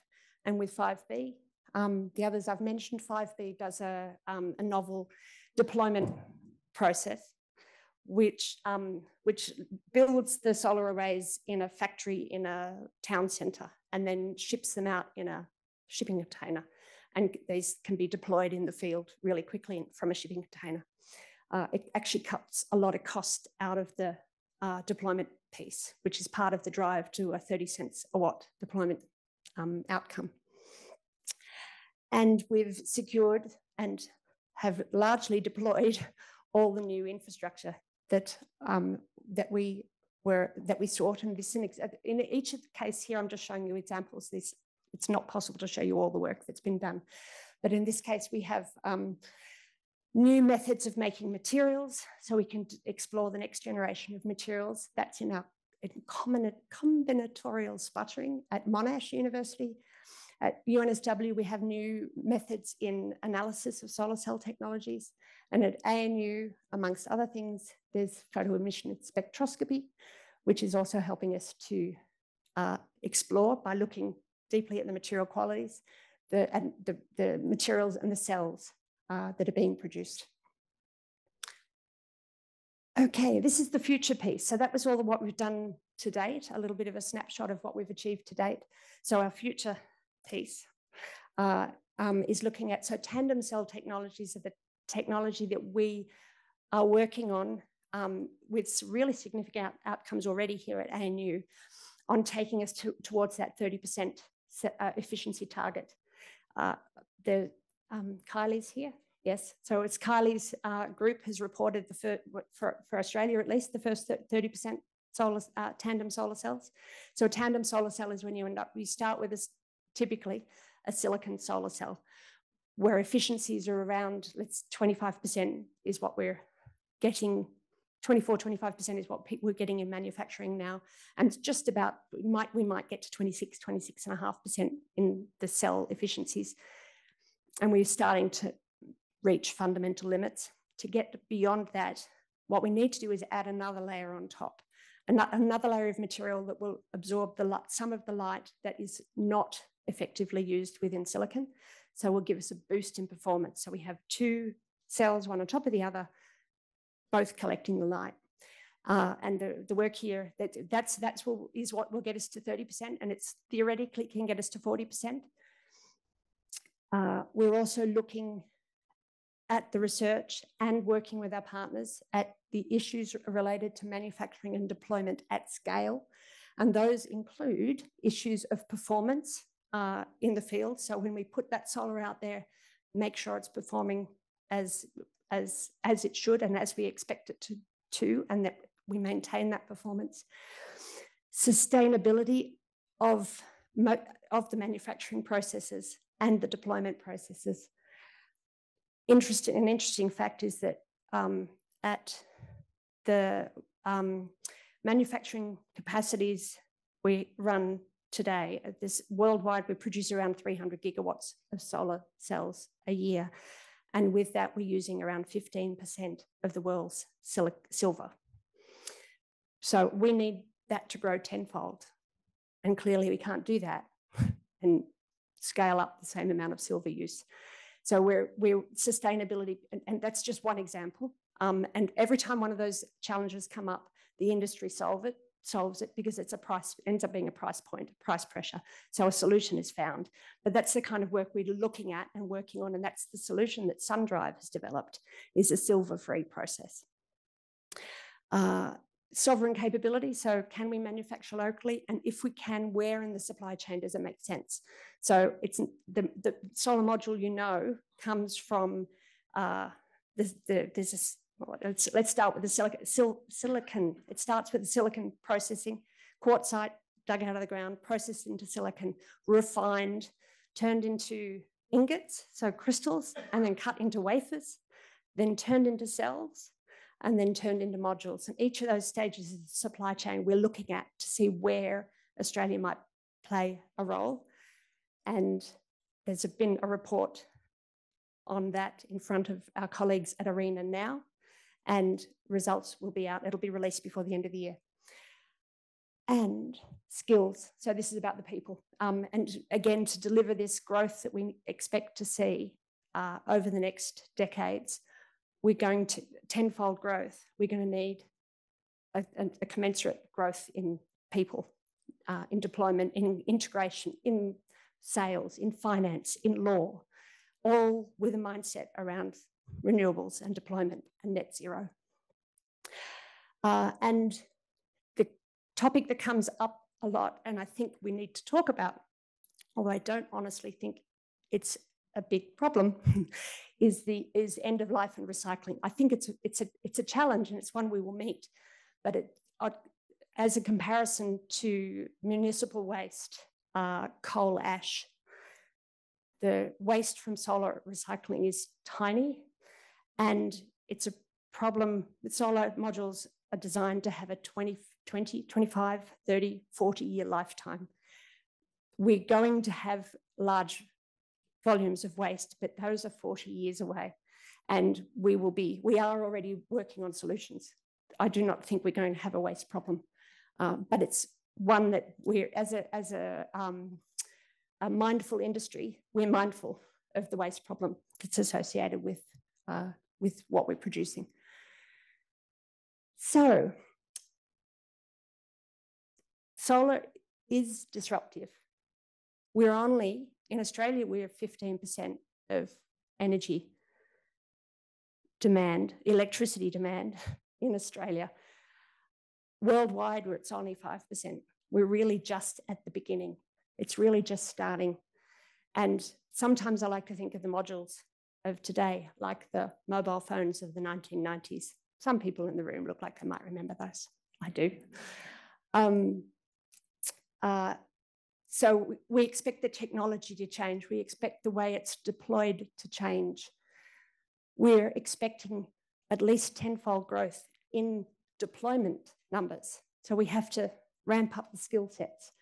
Speaker 2: and with 5B. Um, the others I've mentioned, 5B does a, um, a novel deployment process which, um, which builds the solar arrays in a factory in a town centre and then ships them out in a shipping container. And these can be deployed in the field really quickly from a shipping container. Uh, it actually cuts a lot of cost out of the uh, deployment piece, which is part of the drive to a 30 cents a watt deployment um, outcome. And we've secured and have largely deployed all the new infrastructure that um, that we were that we sought. And this in, in each of the case here, I'm just showing you examples. This it's not possible to show you all the work that's been done, but in this case, we have um, new methods of making materials, so we can explore the next generation of materials. That's in our in combinatorial sputtering at Monash University. At UNSW, we have new methods in analysis of solar cell technologies. And at ANU, amongst other things, there's photoemission spectroscopy, which is also helping us to uh, explore by looking deeply at the material qualities, the, and the, the materials and the cells uh, that are being produced. Okay, this is the future piece. So that was all of what we've done to date, a little bit of a snapshot of what we've achieved to date. So our future piece uh, um, is looking at, so tandem cell technologies are the technology that we are working on um, with really significant out outcomes already here at ANU on taking us to, towards that 30% uh, efficiency target. Uh, the um, Kylie's here. Yes, so it's Kylie's uh, group has reported the for, for, for Australia at least the first 30% solar uh, tandem solar cells. So a tandem solar cell is when you end up you start with a typically a silicon solar cell, where efficiencies are around, let's 25% is what we're getting 24, 25% is what we're getting in manufacturing now. And just about, we might, we might get to 26, 26.5% in the cell efficiencies. And we're starting to reach fundamental limits. To get beyond that, what we need to do is add another layer on top, another layer of material that will absorb the light, some of the light that is not effectively used within silicon. So will give us a boost in performance. So we have two cells, one on top of the other, both collecting the light. Uh, and the, the work here, that, that's, that's what, is what will get us to 30%, and it's theoretically can get us to 40%. Uh, we're also looking at the research and working with our partners at the issues related to manufacturing and deployment at scale. And those include issues of performance, uh, in the field. So when we put that solar out there, make sure it's performing as as, as it should and as we expect it to, to, and that we maintain that performance. Sustainability of, of the manufacturing processes and the deployment processes. Interesting, an interesting fact is that um, at the um, manufacturing capacities we run today, this worldwide, we produce around 300 gigawatts of solar cells a year. And with that, we're using around 15% of the world's silver. So we need that to grow tenfold. And clearly, we can't do that and scale up the same amount of silver use. So we're, we're sustainability, and, and that's just one example. Um, and every time one of those challenges come up, the industry solve it, solves it because it's a price, ends up being a price point, price pressure. So a solution is found. But that's the kind of work we're looking at and working on. And that's the solution that SunDrive has developed is a silver-free process. Uh, sovereign capability. So can we manufacture locally? And if we can, where in the supply chain does it make sense? So it's the, the solar module, you know, comes from uh, the, the, there's a let's, let's start with the sil, silicon. It starts with the silicon processing, quartzite dug out of the ground, processed into silicon, refined, turned into ingots, so crystals, and then cut into wafers, then turned into cells, and then turned into modules. And each of those stages of the supply chain we're looking at to see where Australia might play a role. And there's been a report on that in front of our colleagues at ARENA now, and results will be out. It'll be released before the end of the year. And skills. So this is about the people. Um, and again, to deliver this growth that we expect to see uh, over the next decades, we're going to tenfold growth. We're going to need a, a, commensurate growth in people, uh, in deployment, in integration, in sales, in finance, in law, all with a mindset around renewables and deployment and net zero. Uh, and the topic that comes up a lot, and I think we need to talk about, although I don't honestly think it's a big problem, is the is end of life and recycling. I think it's a, it's a it's a challenge and it's one we will meet, but it, uh, as a comparison to municipal waste, uh, coal ash, the waste from solar recycling is tiny and it's a problem that solar modules are designed to have a 20, 20, 25, 30, 40 year lifetime. We're going to have large volumes of waste, but those are 40 years away. And we will be, we are already working on solutions. I do not think we're going to have a waste problem, um, but it's one that we're, as a, as a, um, a mindful industry, we're mindful of the waste problem that's associated with, uh, with what we're producing. So, solar is disruptive. We're only in Australia, we have 15% of energy demand, electricity demand in Australia. Worldwide, where it's only 5%. We're really just at the beginning. It's really just starting. And sometimes I like to think of the modules of today, like the mobile phones of the 1990s. Some people in the room look like they might remember those. I do. Um, uh, so we expect the technology to change. We expect the way it's deployed to change. We're expecting at least tenfold growth in deployment numbers. So we have to ramp up the skill sets.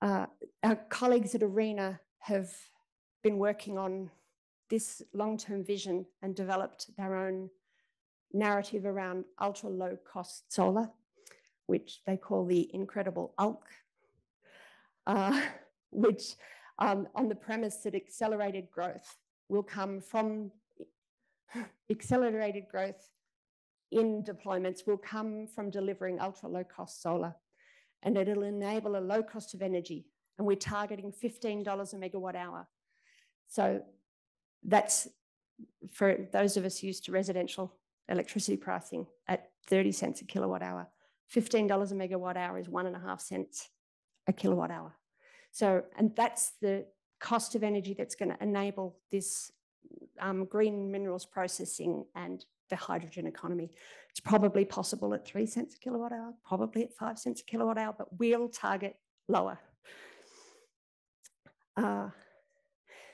Speaker 2: Uh, our colleagues at ARENA have been working on this long-term vision and developed their own narrative around ultra low cost solar, which they call the incredible ULC, uh, which um, on the premise that accelerated growth will come from accelerated growth in deployments will come from delivering ultra low cost solar and it'll enable a low cost of energy. And we're targeting $15 a megawatt hour. So that's for those of us used to residential electricity pricing at 30 cents a kilowatt hour. $15 a megawatt hour is one and a half cents a kilowatt hour. So, and that's the cost of energy that's going to enable this um, green minerals processing and the hydrogen economy. It's probably possible at three cents a kilowatt hour, probably at five cents a kilowatt hour, but we'll target lower. Uh,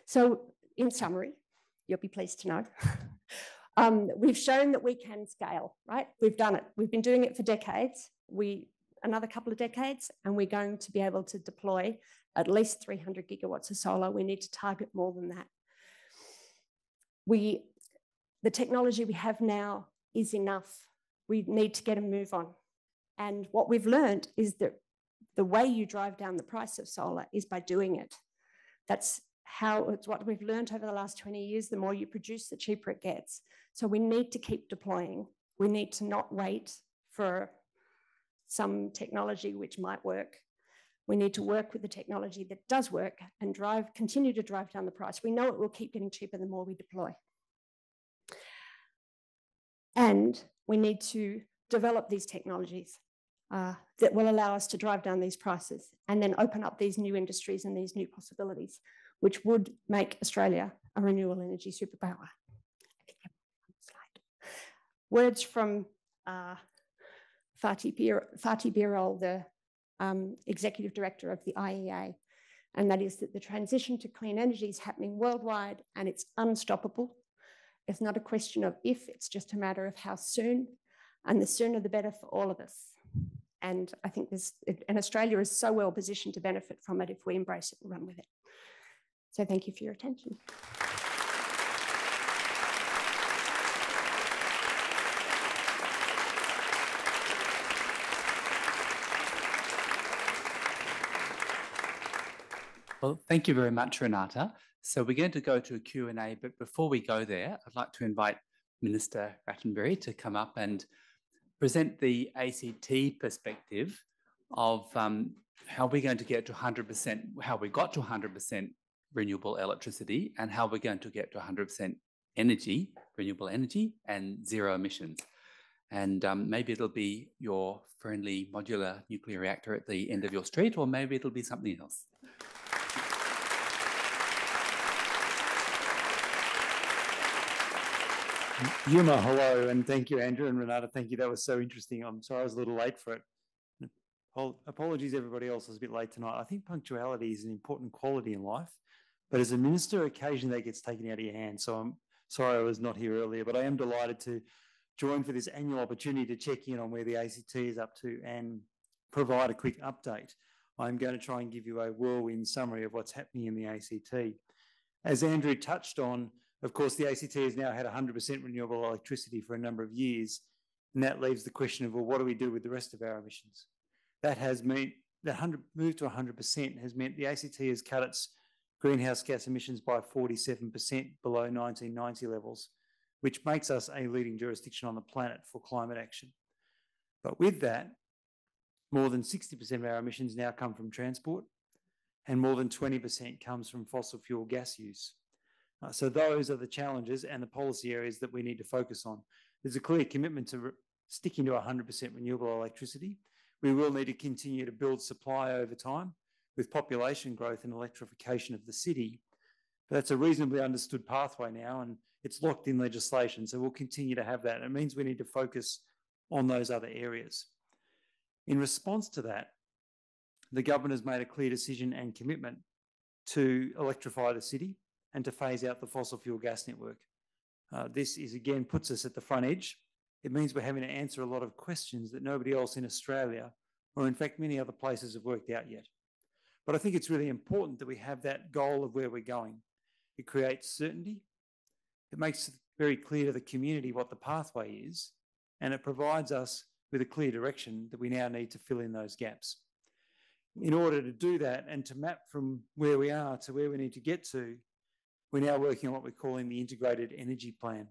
Speaker 2: so in summary, you'll be pleased to know, um, we've shown that we can scale, right? We've done it. We've been doing it for decades. We another couple of decades, and we're going to be able to deploy at least 300 gigawatts of solar. We need to target more than that. We, the technology we have now is enough. We need to get a move on. And what we've learned is that the way you drive down the price of solar is by doing it. That's how it's what we've learned over the last 20 years. The more you produce, the cheaper it gets. So we need to keep deploying. We need to not wait for some technology which might work. We need to work with the technology that does work and drive, continue to drive down the price. We know it will keep getting cheaper the more we deploy. And we need to develop these technologies uh, that will allow us to drive down these prices and then open up these new industries and these new possibilities, which would make Australia a renewable energy superpower. Words from uh, Fatih, Birol, the um, executive director of the IEA, and that is that the transition to clean energy is happening worldwide and it's unstoppable. It's not a question of if, it's just a matter of how soon, and the sooner the better for all of us. And I think this, and Australia is so well positioned to benefit from it if we embrace it and run with it. So thank you for your attention.
Speaker 1: Well, thank you very much, Renate. So we're going to go to a Q&A, but before we go there, I'd like to invite Minister Rattenbury to come up and present the ACT perspective of um, how we're going to get to 100%, how we got to 100% renewable electricity and how we're going to get to 100% energy, renewable energy and zero emissions. And um, maybe it'll be your friendly modular nuclear reactor at the end of your street, or maybe it'll be something else.
Speaker 3: Yuma, hello, and thank you, Andrew and Renate. Thank you. That was so interesting. I'm sorry I was a little late for it. Apologies, everybody else was a bit late tonight. I think punctuality is an important quality in life, but as a minister, occasionally that gets taken out of your hands. So I'm sorry I was not here earlier, but I am delighted to join for this annual opportunity to check in on where the ACT is up to and provide a quick update. I'm going to try and give you a whirlwind summary of what's happening in the ACT. As Andrew touched on, of course, the ACT has now had 100% renewable electricity for a number of years, and that leaves the question of, well, what do we do with the rest of our emissions? That has meant that 100, move to 100% has meant the ACT has cut its greenhouse gas emissions by 47% below 1990 levels, which makes us a leading jurisdiction on the planet for climate action. But with that, more than 60% of our emissions now come from transport, and more than 20% comes from fossil fuel gas use. Uh, so those are the challenges and the policy areas that we need to focus on. There's a clear commitment to sticking to 100% renewable electricity. We will need to continue to build supply over time with population growth and electrification of the city. But that's a reasonably understood pathway now and it's locked in legislation. So we'll continue to have that. It means we need to focus on those other areas. In response to that, the government has made a clear decision and commitment to electrify the city and to phase out the fossil fuel gas network. Uh, this is again puts us at the front edge. It means we're having to answer a lot of questions that nobody else in Australia, or in fact many other places, have worked out yet. But I think it's really important that we have that goal of where we're going. It creates certainty. It makes it very clear to the community what the pathway is, and it provides us with a clear direction that we now need to fill in those gaps. In order to do that and to map from where we are to where we need to get to, we're now working on what we're calling the Integrated Energy Plan.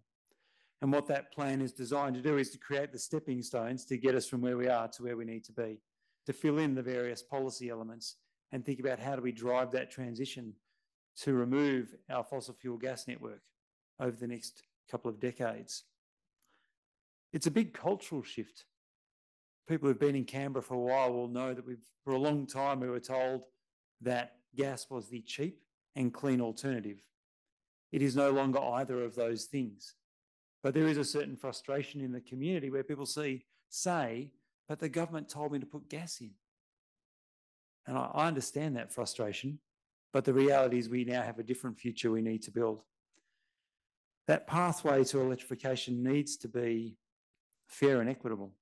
Speaker 3: And what that plan is designed to do is to create the stepping stones to get us from where we are to where we need to be, to fill in the various policy elements and think about how do we drive that transition to remove our fossil fuel gas network over the next couple of decades. It's a big cultural shift. People who've been in Canberra for a while will know that we've, for a long time, we were told that gas was the cheap and clean alternative. It is no longer either of those things. But there is a certain frustration in the community where people see, say, but the government told me to put gas in. And I, I understand that frustration, but the reality is we now have a different future we need to build. That pathway to electrification needs to be fair and equitable.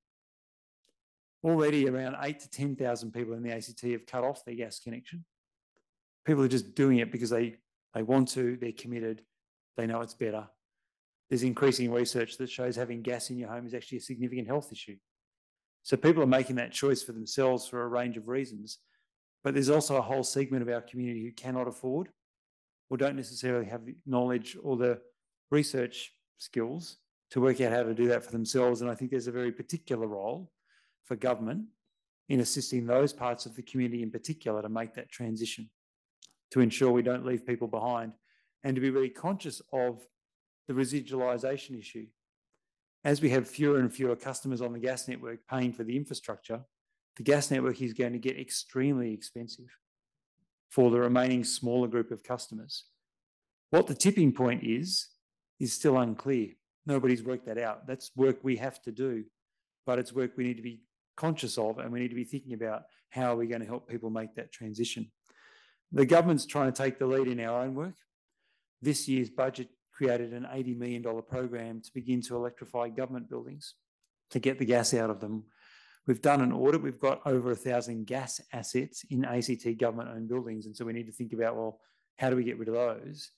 Speaker 3: Already around eight to 10,000 people in the ACT have cut off their gas connection. People are just doing it because they, they want to, they're committed, they know it's better. There's increasing research that shows having gas in your home is actually a significant health issue. So people are making that choice for themselves for a range of reasons. But there's also a whole segment of our community who cannot afford or don't necessarily have the knowledge or the research skills to work out how to do that for themselves. And I think there's a very particular role for government in assisting those parts of the community in particular to make that transition, to ensure we don't leave people behind, and to be really conscious of the residualisation issue. As we have fewer and fewer customers on the gas network paying for the infrastructure, the gas network is going to get extremely expensive for the remaining smaller group of customers. What the tipping point is, is still unclear. Nobody's worked that out. That's work we have to do, but it's work we need to be conscious of and we need to be thinking about how are we going to help people make that transition. The government's trying to take the lead in our own work. This year's budget created an $80 million program to begin to electrify government buildings to get the gas out of them We've done an audit. We've got over a thousand gas assets in ACT government owned buildings. And so we need to think about, well, how do we get rid of those?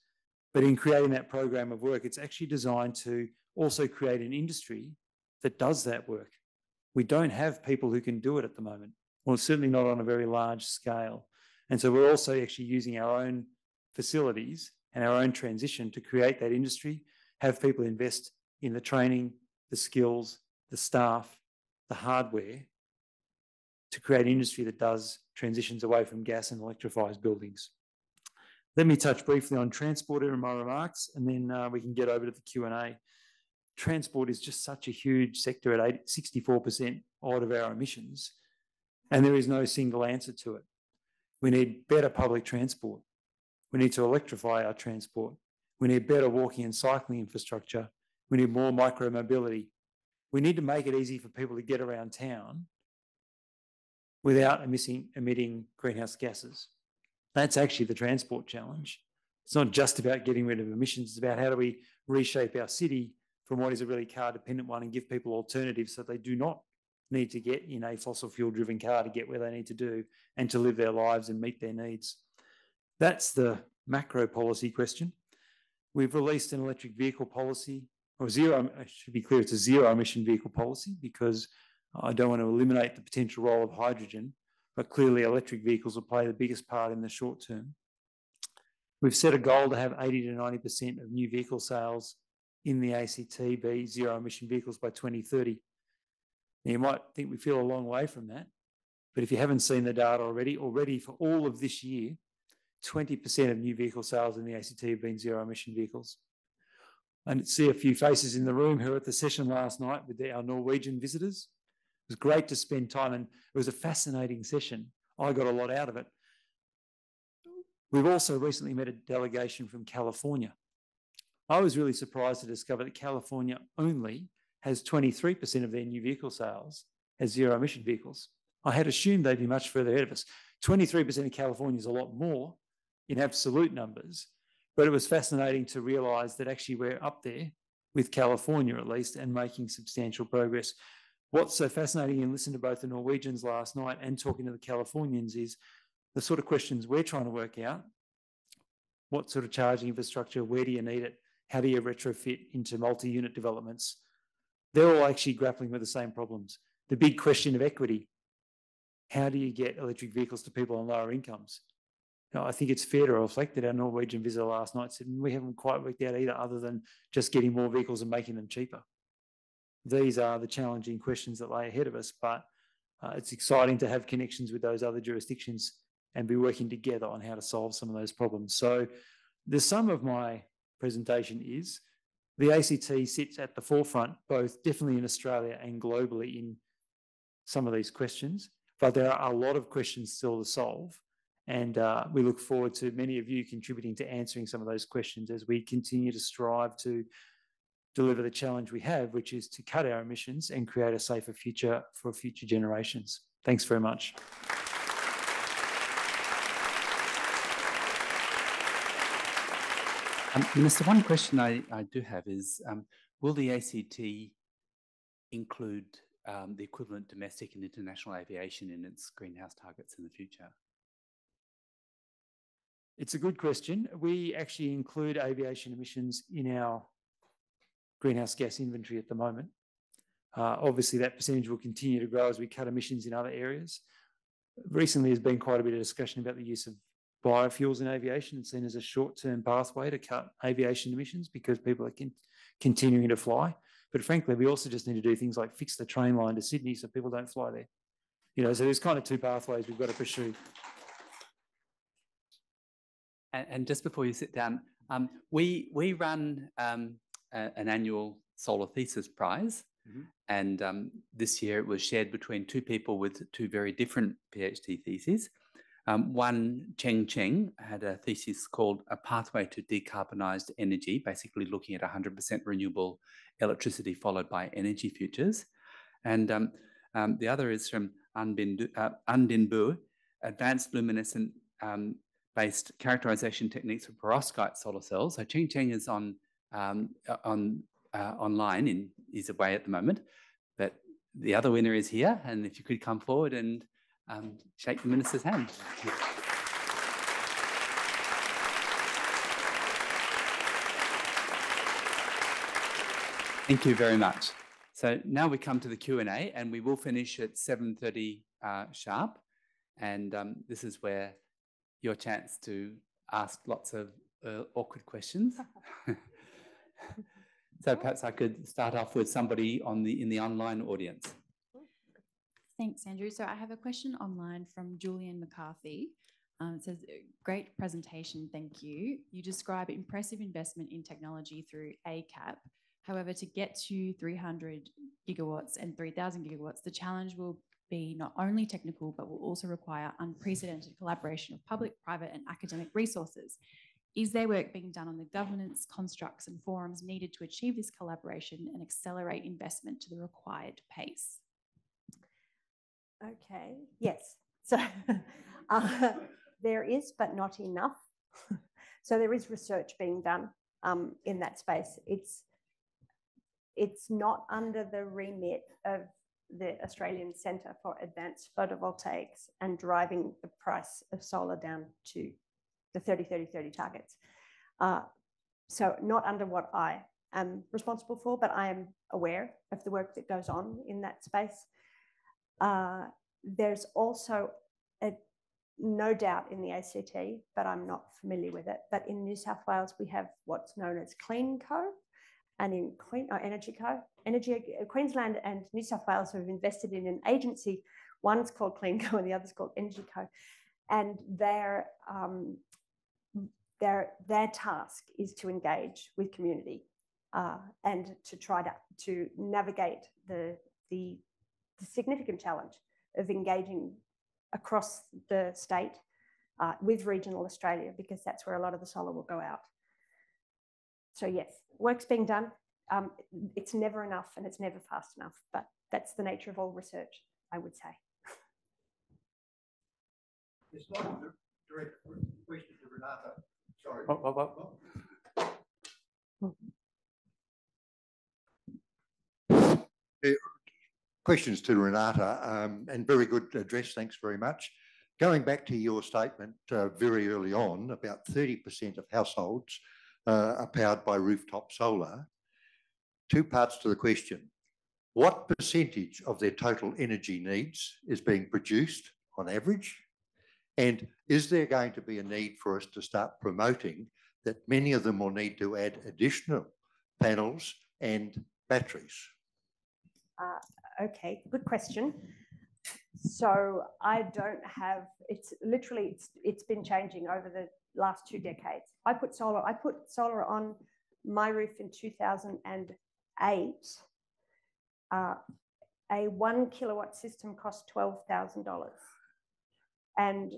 Speaker 3: But in creating that program of work, it's actually designed to also create an industry that does that work. We don't have people who can do it at the moment, well, certainly not on a very large scale. And so we're also actually using our own facilities and our own transition to create that industry, have people invest in the training, the skills, the staff, the hardware to create industry that does transitions away from gas and electrifies buildings. Let me touch briefly on transport in my remarks, and then uh, we can get over to the Q&A. Transport is just such a huge sector at 64% odd of our emissions, and there is no single answer to it. We need better public transport. We need to electrify our transport. We need better walking and cycling infrastructure. We need more micro mobility we need to make it easy for people to get around town without emitting, emitting greenhouse gases. That's actually the transport challenge. It's not just about getting rid of emissions, it's about how do we reshape our city from what is a really car dependent one and give people alternatives so they do not need to get in a fossil fuel driven car to get where they need to do and to live their lives and meet their needs. That's the macro policy question. We've released an electric vehicle policy or zero, I should be clear, it's a zero emission vehicle policy because I don't want to eliminate the potential role of hydrogen, but clearly electric vehicles will play the biggest part in the short term. We've set a goal to have 80 to 90% of new vehicle sales in the ACT be zero emission vehicles by 2030. Now, you might think we feel a long way from that, but if you haven't seen the data already, already for all of this year, 20% of new vehicle sales in the ACT have been zero emission vehicles. I see a few faces in the room who were at the session last night with our Norwegian visitors. It was great to spend time and it was a fascinating session. I got a lot out of it. We've also recently met a delegation from California. I was really surprised to discover that California only has 23% of their new vehicle sales as zero emission vehicles. I had assumed they'd be much further ahead of us. 23% of California is a lot more in absolute numbers, but it was fascinating to realise that actually we're up there with California at least and making substantial progress. What's so fascinating in listening to both the Norwegians last night and talking to the Californians is the sort of questions we're trying to work out. What sort of charging infrastructure? Where do you need it? How do you retrofit into multi unit developments? They're all actually grappling with the same problems. The big question of equity how do you get electric vehicles to people on lower incomes? know, I think it's fair to reflect that our Norwegian visitor last night said we haven't quite worked out either, other than just getting more vehicles and making them cheaper. These are the challenging questions that lay ahead of us, but uh, it's exciting to have connections with those other jurisdictions and be working together on how to solve some of those problems. So, the sum of my presentation is the ACT sits at the forefront, both definitely in Australia and globally, in some of these questions, but there are a lot of questions still to solve And uh, we look forward to many of you contributing to answering some of those questions as we continue to strive to deliver the challenge we have, which is to cut our emissions and create a safer future for future generations. Thanks very much.
Speaker 1: Um, Minister, one question I, I do have is, um, will the ACT include um, the equivalent domestic and international aviation in its greenhouse targets in the future?
Speaker 3: It's a good question. We actually include aviation emissions in our greenhouse gas inventory at the moment. Uh, obviously, that percentage will continue to grow as we cut emissions in other areas. Recently, there's been quite a bit of discussion about the use of biofuels in aviation and seen as a short-term pathway to cut aviation emissions because people are con continuing to fly. But frankly, we also just need to do things like fix the train line to Sydney so people don't fly there. You know, so there's kind of two pathways we've got to pursue.
Speaker 1: And, and just before you sit down, um, we we run um, a, an annual solar thesis prize, mm -hmm. and um, this year it was shared between two people with two very different PhD theses. Um, one, Cheng Cheng, had a thesis called A Pathway to Decarbonized Energy, basically looking at 100% renewable electricity followed by energy futures. And um, um, the other is from Undin uh, Bu, Advanced Luminescent um, based characterization techniques for perovskite solar cells. So Cheng Cheng is on, um, uh, on uh, online, in, is away at the moment, but the other winner is here. And if you could come forward and um, shake the minister's hand. Thank you very much. So now we come to the Q&A and we will finish at 7.30 uh, sharp. And um, this is where your chance to ask lots of uh, awkward questions. so perhaps I could start off with somebody on the in the online audience.
Speaker 4: Thanks, Andrew. So I have a question online from Julian McCarthy. Um, it says, great presentation, thank you. You describe impressive investment in technology through ACAP. However, to get to 300 gigawatts and 3000 gigawatts, the challenge will be not only technical, but will also require unprecedented collaboration of public, private, and academic resources. Is there work being done on the governance, constructs, and forums needed to achieve this collaboration and accelerate investment to the required pace?
Speaker 2: Okay, yes. So uh, there is, but not enough. so there is research being done um, in that space. It's it's not under the remit of the Australian Centre for Advanced Photovoltaics and driving the price of solar down to the 30 30 30 targets. Uh, so not under what I am responsible for, but I am aware of the work that goes on in that space. Uh, there's also a, no doubt in the ACT, but I'm not familiar with it. But in New South Wales, we have what's known as CleanCo, and in Queen, oh, Energy Co. Energy Queensland and New South Wales have invested in an agency. One's called CleanCo and the other's called Energy Co. And their um, their their task is to engage with community uh, and to try to to navigate the the, the significant challenge of engaging across the state uh, with regional Australia because that's where a lot of the solar will go out. So yes, work's being done. Um, it's never enough and it's never fast enough, but that's the nature of all research, I would say.
Speaker 5: It's not a direct question to Renate. Sorry.
Speaker 3: Oh, oh,
Speaker 5: oh. Questions to Renate, um, and very good address, thanks very much. Going back to your statement uh, very early on, about 30% of households uh, are powered by rooftop solar. Two parts to the question. What percentage of their total energy needs is being produced on average? And is there going to be a need for us to start promoting that many of them will need to add additional panels and batteries?
Speaker 2: Uh, okay, good question. So I don't have, it's literally, it's, it's been changing over the last two decades. I put solar, I put solar on my roof in 2008. Uh, a one kilowatt system cost $12,000. And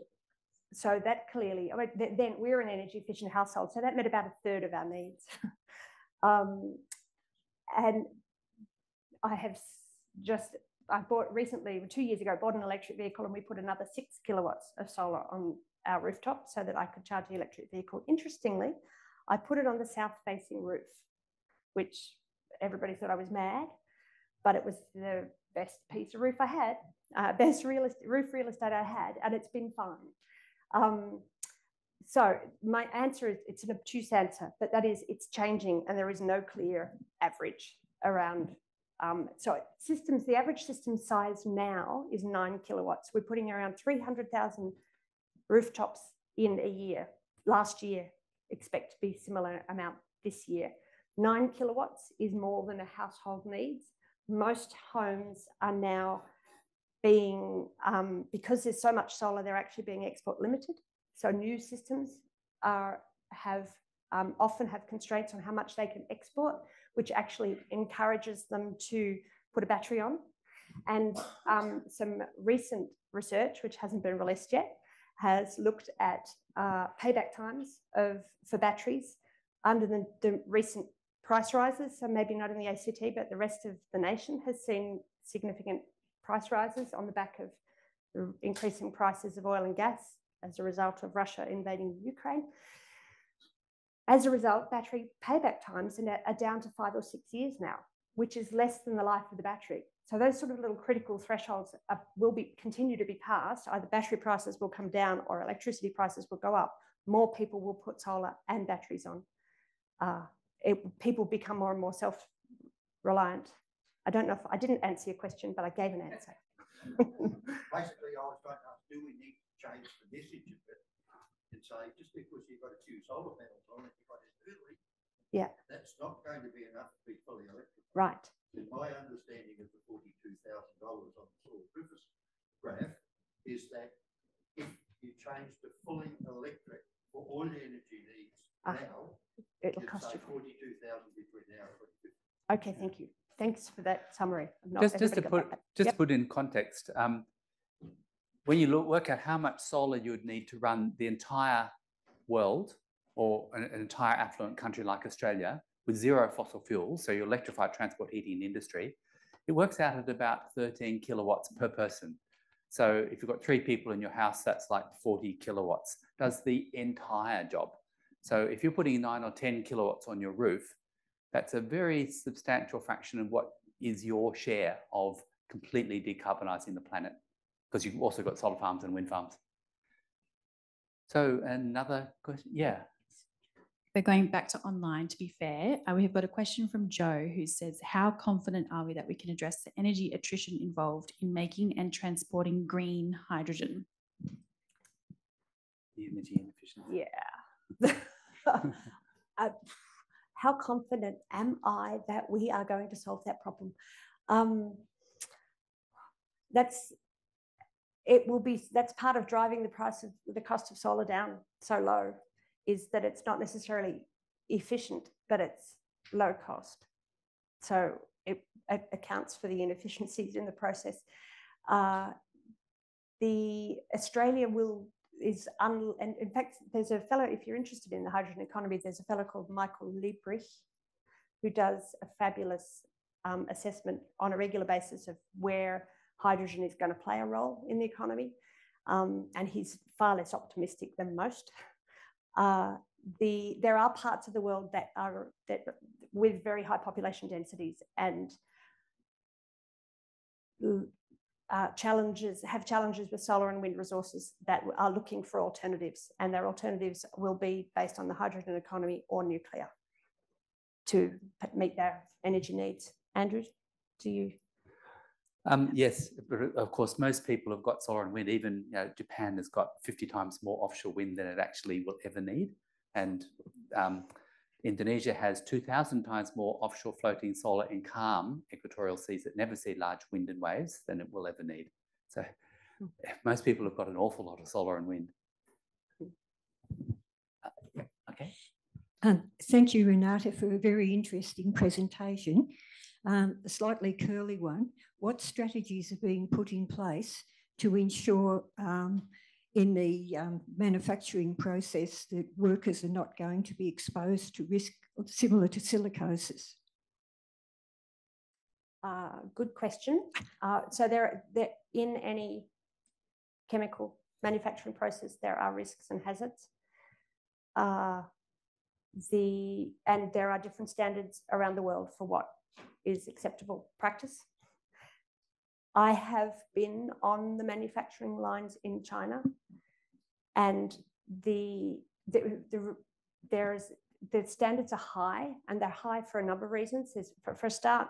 Speaker 2: so that clearly, I mean, th- then we're an energy efficient household, so that met about a third of our needs. um, and I have just, I bought recently, two years ago, bought an electric vehicle and we put another six kilowatts of solar on our rooftop so that I could charge the electric vehicle. Interestingly, I put it on the south facing roof, which everybody thought I was mad, but it was the best piece of roof I had, uh, best real est- roof real estate I had, and it's been fine. Um, so my answer is it's an obtuse answer, but that is it's changing and there is no clear average around. Um, so systems, the average system size now is nine kilowatts. We're putting around 300,000 rooftops in a year. Last year, expect to be similar amount this year. Nine kilowatts is more than a household needs. Most homes are now being, um, because there's so much solar, they're actually being export limited. So new systems are have um, often have constraints on how much they can export, which actually encourages them to put a battery on. And um, some recent research, which hasn't been released yet, has looked at uh, payback times of for batteries under the, the recent price rises. So maybe not in the ACT, but the rest of the nation has seen significant price rises on the back of increasing prices of oil and gas as a result of Russia invading Ukraine. As a result, battery payback times are, down to five or six years now, which is less than the life of the battery. So those sort of little critical thresholds are, will be continue to be passed. Either battery prices will come down or electricity prices will go up. More people will put solar and batteries on. Uh, it, people become more and more self-reliant. I don't know if I didn't answer your question, but I gave an answer.
Speaker 5: Basically, I was trying to ask, do we need to change the message of it and say, just because you've got a few solar panels on it, you've got it early?
Speaker 2: Yeah.
Speaker 5: That's not going to be enough to be fully electric.
Speaker 2: right.
Speaker 5: And my understanding of the forty-two thousand dollars on the Saul Griffith's graph is that if you change to fully electric for all the energy needs
Speaker 2: Ah,
Speaker 5: now,
Speaker 2: It'll cost you.
Speaker 5: forty-two thousand between now and.
Speaker 2: Okay, thank you. Thanks for that summary. Not
Speaker 1: Just, just to put, just
Speaker 2: Yep.
Speaker 1: put in context, um, when you look, work out how much solar you would need to run the entire world or an, an entire affluent country like Australia with zero fossil fuels, so you electrify transport, heating, and industry, it works out at about 13 kilowatts per person. So if you've got three people in your house, that's like 40 kilowatts, does the entire job. So if you're putting nine or 10 kilowatts on your roof, that's a very substantial fraction of what is your share of completely decarbonising the planet, because you've also got solar farms and wind farms. So another question, yeah.
Speaker 4: But going back to online, to be fair, uh, we have got a question from Joe who says, How confident are we that we can address the energy attrition involved in making and transporting green hydrogen?
Speaker 1: The energy inefficiency.
Speaker 2: Yeah. Uh, how confident am I that we are going to solve that problem? Um, that's it will be that's part of driving the price of the cost of solar down so low is that it's not necessarily efficient but it's low cost. So it, it accounts for the inefficiencies in the process. Uh, the australia will is un, and in fact there's a fellow if you're interested in the hydrogen economy there's a fellow called michael Liebreich who does a fabulous um, assessment on a regular basis of where hydrogen is going to play a role in the economy. Um, and he's far less optimistic than most. Uh, the, there are parts of the world that are that with very high population densities and uh, challenges have challenges with solar and wind resources that are looking for alternatives, and their alternatives will be based on the hydrogen economy or nuclear to meet their energy needs. Andrew, do you?
Speaker 1: Um, yes, but of course, most people have got solar and wind. Even you know, Japan has got 50 times more offshore wind than it actually will ever need. And um, Indonesia has 2,000 times more offshore floating solar in calm equatorial seas that never see large wind and waves than it will ever need. So most people have got an awful lot of solar and wind. Uh, okay.
Speaker 6: Um, thank you, Renate, for a very interesting presentation. Um, a slightly curly one. What strategies are being put in place to ensure um, in the um, manufacturing process that workers are not going to be exposed to risk similar to silicosis?
Speaker 2: Uh, good question. Uh, so there, there, in any chemical manufacturing process, there are risks and hazards. Uh, the and there are different standards around the world for what is acceptable practice. I have been on the manufacturing lines in China, and the, the, the there's the standards are high, and they're high for a number of reasons. There's, for, for a start,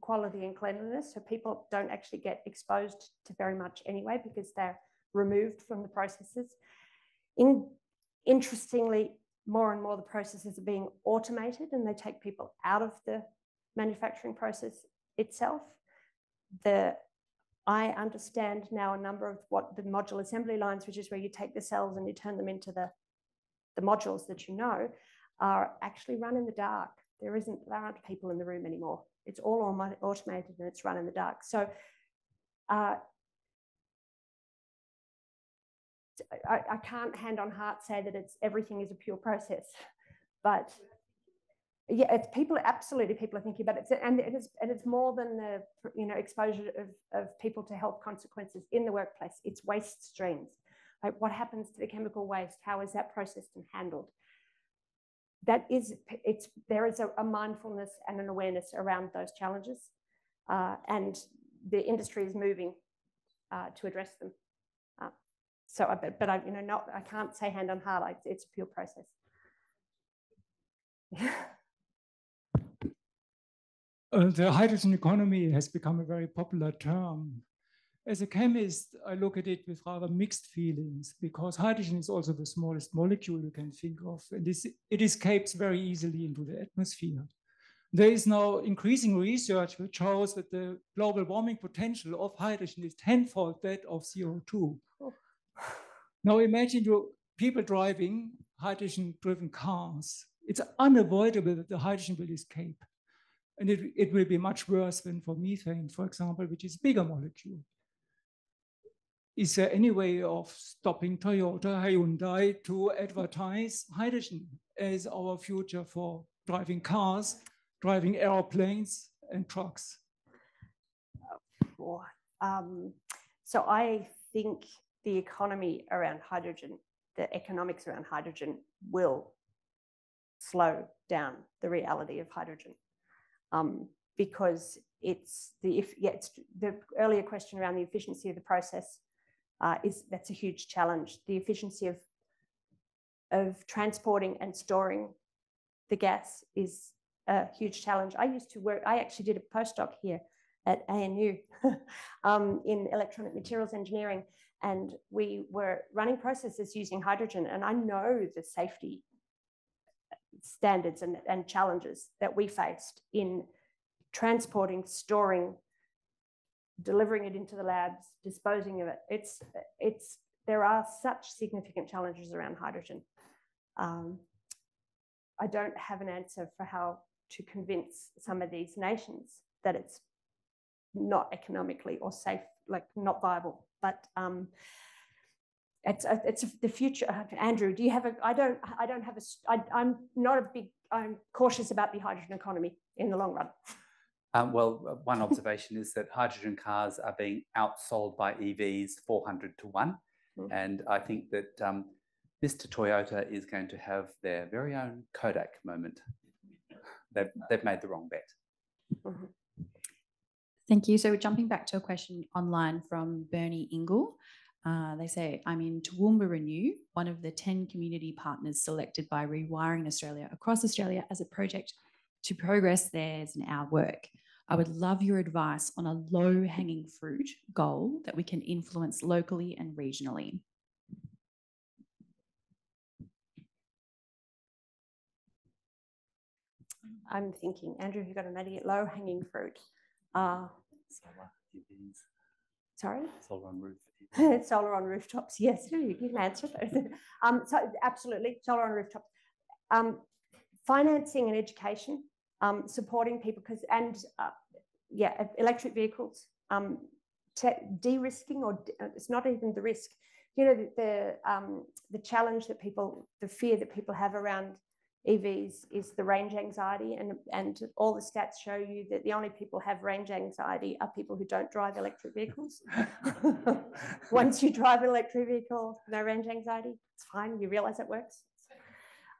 Speaker 2: quality and cleanliness, so people don't actually get exposed to very much anyway because they're removed from the processes. In, interestingly, more and more the processes are being automated and they take people out of the manufacturing process itself. The I understand now a number of what the module assembly lines, which is where you take the cells and you turn them into the, the modules that you know, are actually run in the dark. There isn't, there aren't people in the room anymore. It's all automated and it's run in the dark. So uh, I, I can't hand on heart say that it's everything is a pure process, but yeah, it's people absolutely people are thinking about it, and it is and it's more than the you know exposure of, of people to health consequences in the workplace. It's waste streams. Like what happens to the chemical waste? How is that processed and handled? That is, it's there is a, a mindfulness and an awareness around those challenges, uh, and the industry is moving uh, to address them. Uh, so, I, but, but I, you know, not I can't say hand on heart. it's a pure process.
Speaker 7: Uh, the hydrogen economy has become a very popular term. As a chemist, I look at it with rather mixed feelings because hydrogen is also the smallest molecule you can think of, and it escapes very easily into the atmosphere. There is now increasing research which shows that the global warming potential of hydrogen is tenfold that of CO2. Oh. Now imagine you people driving hydrogen-driven cars. It's unavoidable that the hydrogen will escape. And it, it will be much worse than for methane, for example, which is bigger molecule. Is there any way of stopping Toyota, Hyundai to advertise hydrogen as our future for driving cars, driving airplanes and trucks?
Speaker 2: Um, so I think the economy around hydrogen, the economics around hydrogen will slow down the reality of hydrogen um, because it's the if yeah, it's the earlier question around the efficiency of the process uh, is that's a huge challenge. The efficiency of of transporting and storing the gas is a huge challenge. I used to work. I actually did a postdoc here at ANU um, in electronic materials engineering, and we were running processes using hydrogen. And I know the safety standards and, and challenges that we faced in transporting, storing, delivering it into the labs, disposing of it. It's, it's, there are such significant challenges around hydrogen. Um, I don't have an answer for how to convince some of these nations that it's not economically or safe, like not viable. But um, it's a, it's a, the future. Uh, Andrew, do you have a? I don't. I don't have a. I, I'm not a big. I'm cautious about the hydrogen economy in the long run.
Speaker 1: Um, well, uh, one observation is that hydrogen cars are being outsold by EVs 400 to one, mm. and I think that um, Mr. Toyota is going to have their very own Kodak moment. They've, they've made the wrong bet. Mm-hmm.
Speaker 4: Thank you. So we're jumping back to a question online from Bernie Ingle. Uh, they say, I'm in Toowoomba Renew, one of the 10 community partners selected by Rewiring Australia across Australia as a project to progress theirs and our work. I would love your advice on a low hanging fruit goal that we can influence locally and regionally.
Speaker 2: I'm thinking, Andrew, you've got an immediate low hanging fruit. Uh, sorry?
Speaker 1: Solar on roof.
Speaker 2: solar on rooftops. Yes, you can answer it. um, so absolutely, solar on rooftops. Um, financing and education, um, supporting people because and uh, yeah, electric vehicles, um, de-risking or de- uh, it's not even the risk. you know, the, the, um, the challenge that people, the fear that people have around EVs is the range anxiety, and, and all the stats show you that the only people have range anxiety are people who don't drive electric vehicles. Once you drive an electric vehicle, no range anxiety, it's fine, you realize it works.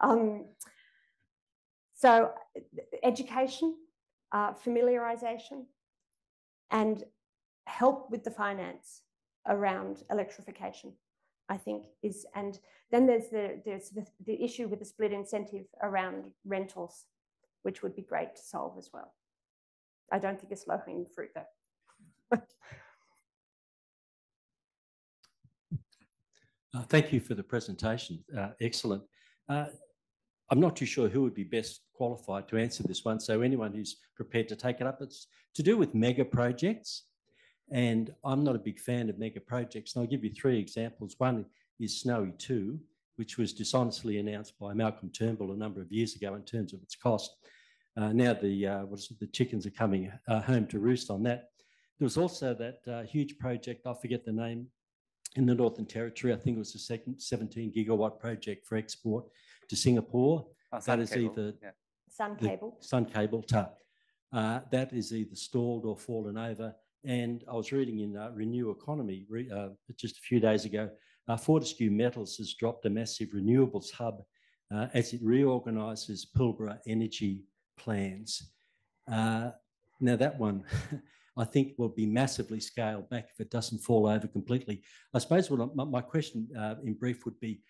Speaker 2: Um, so, education, uh, familiarization, and help with the finance around electrification. I think is, and then there's the there's the, the issue with the split incentive around rentals, which would be great to solve as well. I don't think it's low hanging fruit though.
Speaker 8: Uh, thank you for the presentation. Uh, excellent. Uh, I'm not too sure who would be best qualified to answer this one. So anyone who's prepared to take it up, it's to do with mega projects. And I'm not a big fan of mega projects. And I'll give you three examples. One is Snowy 2, which was dishonestly announced by Malcolm Turnbull a number of years ago in terms of its cost. Uh, now the uh, what is it, the chickens are coming uh, home to roost on that. There was also that uh, huge project, I forget the name, in the Northern Territory. I think it was the second 17 gigawatt project for export to Singapore.
Speaker 1: Oh,
Speaker 8: that is
Speaker 1: Cable,
Speaker 8: either
Speaker 1: yeah.
Speaker 2: Sun
Speaker 8: the
Speaker 2: cable.
Speaker 8: Sun cable tap. Uh, that is either stalled or fallen over. And I was reading in uh, Renew Economy re, uh, just a few days ago, uh, Fortescue Metals has dropped a massive renewables hub uh, as it reorganises Pilbara energy plans. Uh, now that one, I think will be massively scaled back if it doesn't fall over completely. I suppose what I, my, question uh, in brief would be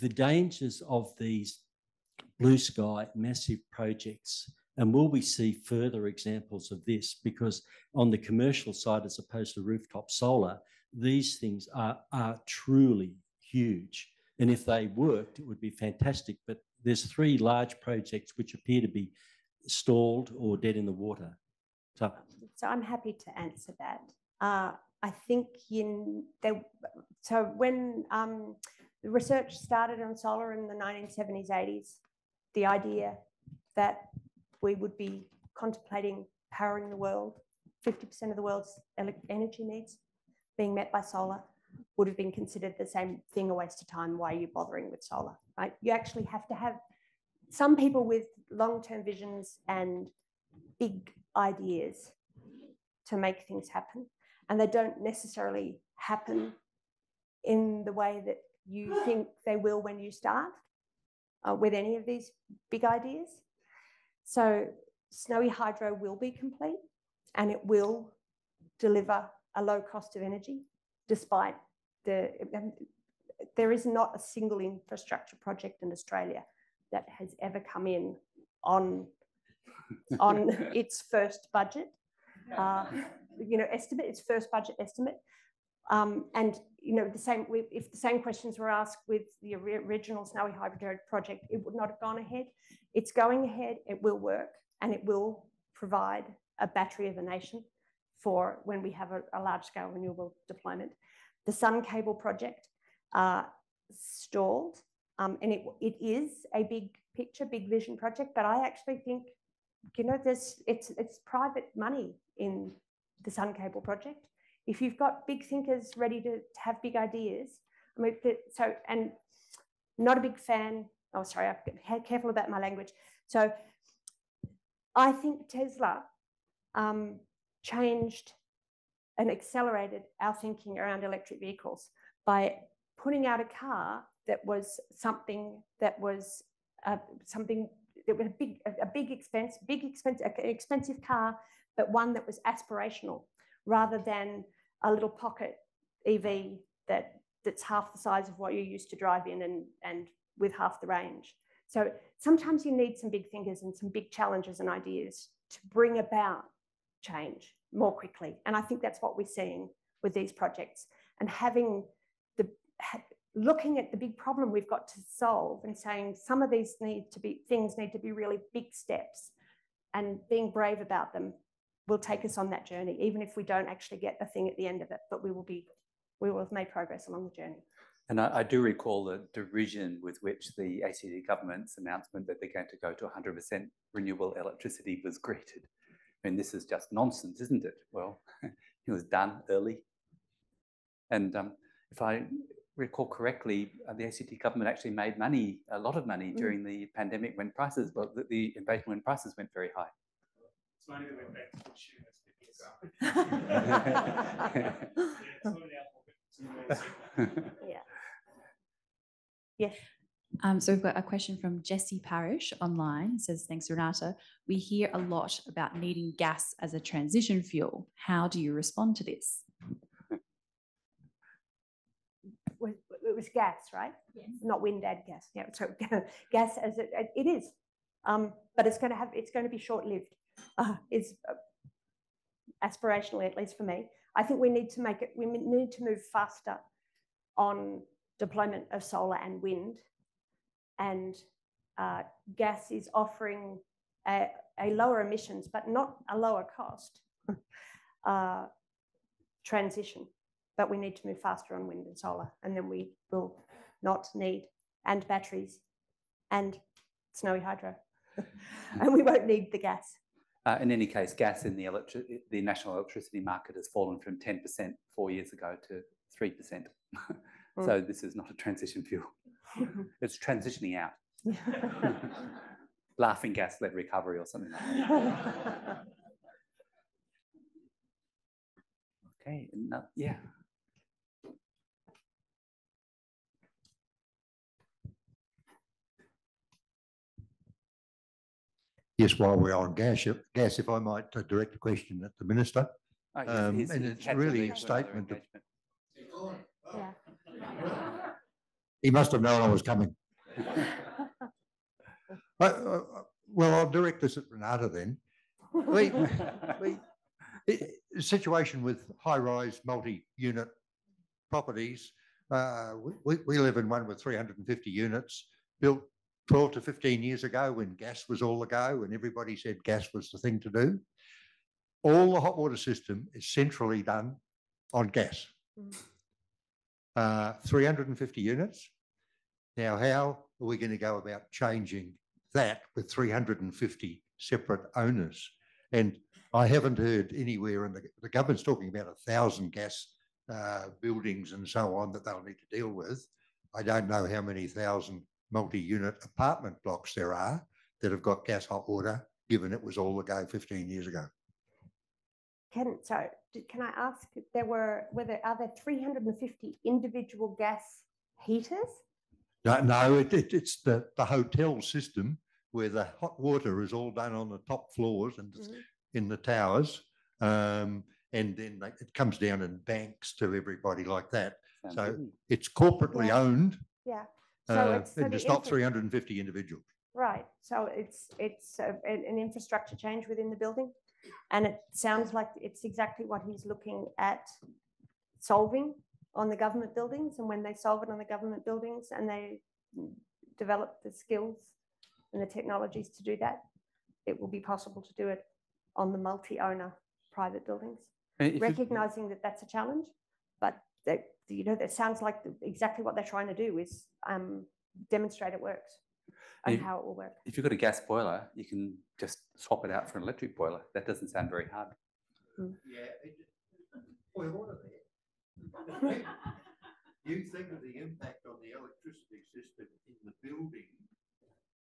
Speaker 8: the dangers of these blue sky massive projects and will we see further examples of this? Because on the commercial side, as opposed to rooftop solar, these things are, are truly huge. And if they worked, it would be fantastic. But there's three large projects which appear to be stalled or dead in the water. So,
Speaker 2: So I'm happy to answer that. Uh, I think in there, so when um, the research started on solar in the 1970s, 80s, the idea that we would be contemplating powering the world, 50% of the world's energy needs being met by solar would have been considered the same thing a waste of time. Why are you bothering with solar? Right? You actually have to have some people with long-term visions and big ideas to make things happen. And they don't necessarily happen in the way that you think they will when you start uh, with any of these big ideas. So Snowy Hydro will be complete and it will deliver a low cost of energy despite the, um, there is not a single infrastructure project in Australia that has ever come in on, on its first budget, uh, you know, estimate, its first budget estimate. Um, and you know, the same if the same questions were asked with the original Snowy Hydro project, it would not have gone ahead. It's going ahead. It will work, and it will provide a battery of a nation for when we have a, a large-scale renewable deployment. The Sun Cable project uh, stalled, um, and it it is a big picture, big vision project. But I actually think, you know, there's it's it's private money in the Sun Cable project if you've got big thinkers ready to, to have big ideas, I mean, so, and not a big fan, oh, sorry, I'm careful about my language. So I think Tesla um, changed and accelerated our thinking around electric vehicles by putting out a car that was something that was uh, something that was a big, a big expense, big expense, expensive car, but one that was aspirational rather than a little pocket EV that that's half the size of what you used to drive in and, and with half the range. So sometimes you need some big thinkers and some big challenges and ideas to bring about change more quickly. And I think that's what we're seeing with these projects and having the looking at the big problem we've got to solve and saying some of these need to be things need to be really big steps and being brave about them will take us on that journey, even if we don't actually get a thing at the end of it, but we will be, we will have made progress along the journey.
Speaker 1: And I, I, do recall the derision with which the ACT government's announcement that they're going to go to 100% renewable electricity was greeted. I mean, this is just nonsense, isn't it? Well, it was done early. And um, if I recall correctly, uh, the ACT government actually made money, a lot of money
Speaker 2: Mm.
Speaker 1: during the pandemic when prices, well, the, the invasion when prices went very high.
Speaker 7: It's money that went back to consumers.
Speaker 2: Yeah.
Speaker 7: It's not in our pocket, it's in the sector.
Speaker 2: Yeah. Yes.
Speaker 4: Um, so we've got a question from Jesse Parish online. It says, thanks, Renate. We hear a lot about needing gas as a transition fuel. How do you respond to this?
Speaker 2: it was gas, right?
Speaker 4: Yes.
Speaker 2: Not wind and gas. Yeah, so gas as it, it is, um, but it's going to have it's going to be short lived. Uh, is aspirationally, at least for me. I think we need to make it. We need to move faster on deployment of solar and wind, and uh, gas is offering a, a lower emissions, but not a lower cost uh, transition but we need to move faster on wind and solar, and then we will not need and batteries and snowy hydro, and we won't need the gas.
Speaker 1: Uh, in any case, gas in the electric, the national electricity market has fallen from 10% four years ago to 3%. so this is not a transition fuel. It's transitioning out. Laughing gas led recovery or something like that. Okay, no, yeah.
Speaker 5: Yes, while we're on gas, if- gas, if I might uh, direct a question at the minister.
Speaker 1: Oh, yes,
Speaker 5: Um,
Speaker 1: he's-
Speaker 5: and
Speaker 1: he
Speaker 5: it's
Speaker 1: had to
Speaker 5: really
Speaker 1: leave
Speaker 5: a
Speaker 1: for another
Speaker 5: statement of-
Speaker 1: engagement.
Speaker 2: yeah.
Speaker 5: He must have known I was coming. Uh, uh, Well, I'll direct this at Renate then. The, the- the situation with high-rise, multi-unit properties, uh, we- we, we live in one with three hundred and fifty units, built twelve to fifteen years ago when gas was all the go and everybody said gas was the thing to do. All the hot water system is centrally done on gas.
Speaker 2: Mm.
Speaker 5: Uh, three hundred and fifty units. Now, how are we going to go about changing that with three hundred and fifty separate owners? And I haven't heard anywhere, and the, the government's talking about a thousand gas uh, buildings and so on that they'll need to deal with. I don't know how many thousand multi-unit apartment blocks there are that have got gas hot water, given it was all the go fifteen years ago.
Speaker 2: Can so can I ask? There were were there are there three hundred and fifty individual gas heaters?
Speaker 5: No, no, it, it, it's the, the hotel system where the hot water is all done on the top floors and
Speaker 2: Mhm.
Speaker 5: in the towers. Um, and then they- it comes down in banks to everybody like that.
Speaker 1: Sounds
Speaker 5: So
Speaker 1: good.
Speaker 5: it's corporately
Speaker 2: Yeah.
Speaker 5: owned,
Speaker 2: Yeah. So
Speaker 5: uh,
Speaker 2: it's so
Speaker 5: and it's not three hundred and fifty individuals.
Speaker 2: Right, so it's, it's a- an, an infrastructure change within the building. And it sounds like it's exactly what he's looking at solving on the government buildings. And when they solve it on the government buildings and they develop the skills and the technologies to do that, it will be possible to do it on the multi-owner private buildings.
Speaker 1: If
Speaker 2: Recognizing that that's a challenge, but that, you know, that sounds like exactly what they're trying to do is um, demonstrate it works and,
Speaker 1: if,
Speaker 2: how it will work.
Speaker 1: If you've got a gas boiler, you can just swap it out for an electric boiler. That doesn't sound very hard.
Speaker 5: Mm. Yeah. It, you think of the impact on the electricity system in the building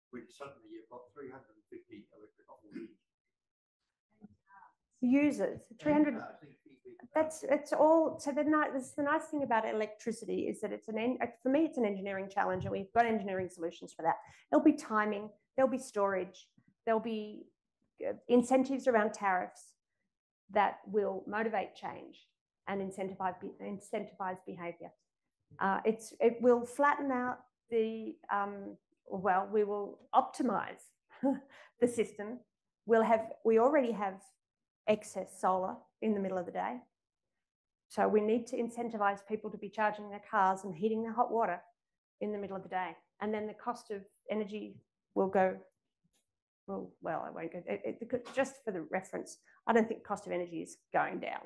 Speaker 5: when suddenly you've got 350 electric
Speaker 2: users.
Speaker 5: 300
Speaker 2: that's, it's all, so the nice, the nice thing about electricity is that it's an, en- uh, for me, it's an engineering challenge and we've got engineering solutions for that. There'll be timing, there'll be storage, there'll be uh, incentives around tariffs that will motivate change and incentivize, incentivize behavior. Uh, it's, it will flatten out the, um, well, we will optimize the system. We'll have, we already have excess solar in the middle of the day. So we need to incentivize people to be charging their cars and heating their hot water in the middle of the day. And then the cost of energy will go, well, well, I won't go, it, it, just for the reference, I don't think cost of energy is going down.